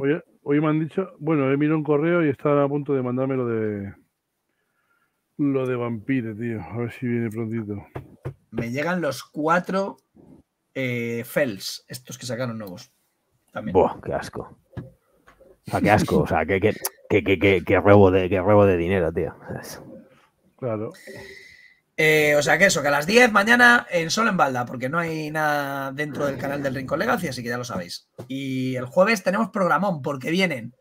Speaker 3: Hoy, hoy me han dicho, bueno, he mirado un correo y están a punto de mandarme lo de lo de Vampire, tío. A ver si viene prontito.
Speaker 1: Me llegan los cuatro eh, Fells, estos que sacaron nuevos. También.
Speaker 2: Buah, qué asco. O sea, qué asco. O sea, qué, qué, qué, qué, qué- qué robo, de, qué robo de dinero, tío.
Speaker 3: Claro.
Speaker 1: Eh, o sea que eso, que a las 10 mañana en Solo en Balda, porque no hay nada dentro del canal del Rincón Legacy, así que ya lo sabéis. Y el jueves tenemos programón, porque vienen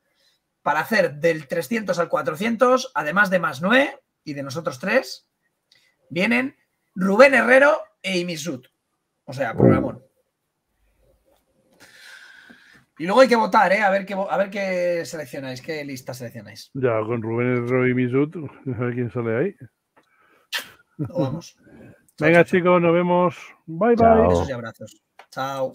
Speaker 1: para hacer del 300 al 400, además de más 9 y de nosotros tres, vienen Rubén Herrero e Imisut. O sea, programón. Y luego hay que votar, ¿eh? A ver qué, a ver qué seleccionáis, qué lista seleccionáis.
Speaker 3: Ya con Rubén Herrero y Misut, a ver quién sale ahí.
Speaker 1: Vamos.
Speaker 3: Venga, chicos, nos vemos. Bye, bye.
Speaker 2: Chao.
Speaker 1: Besos y abrazos. Chao.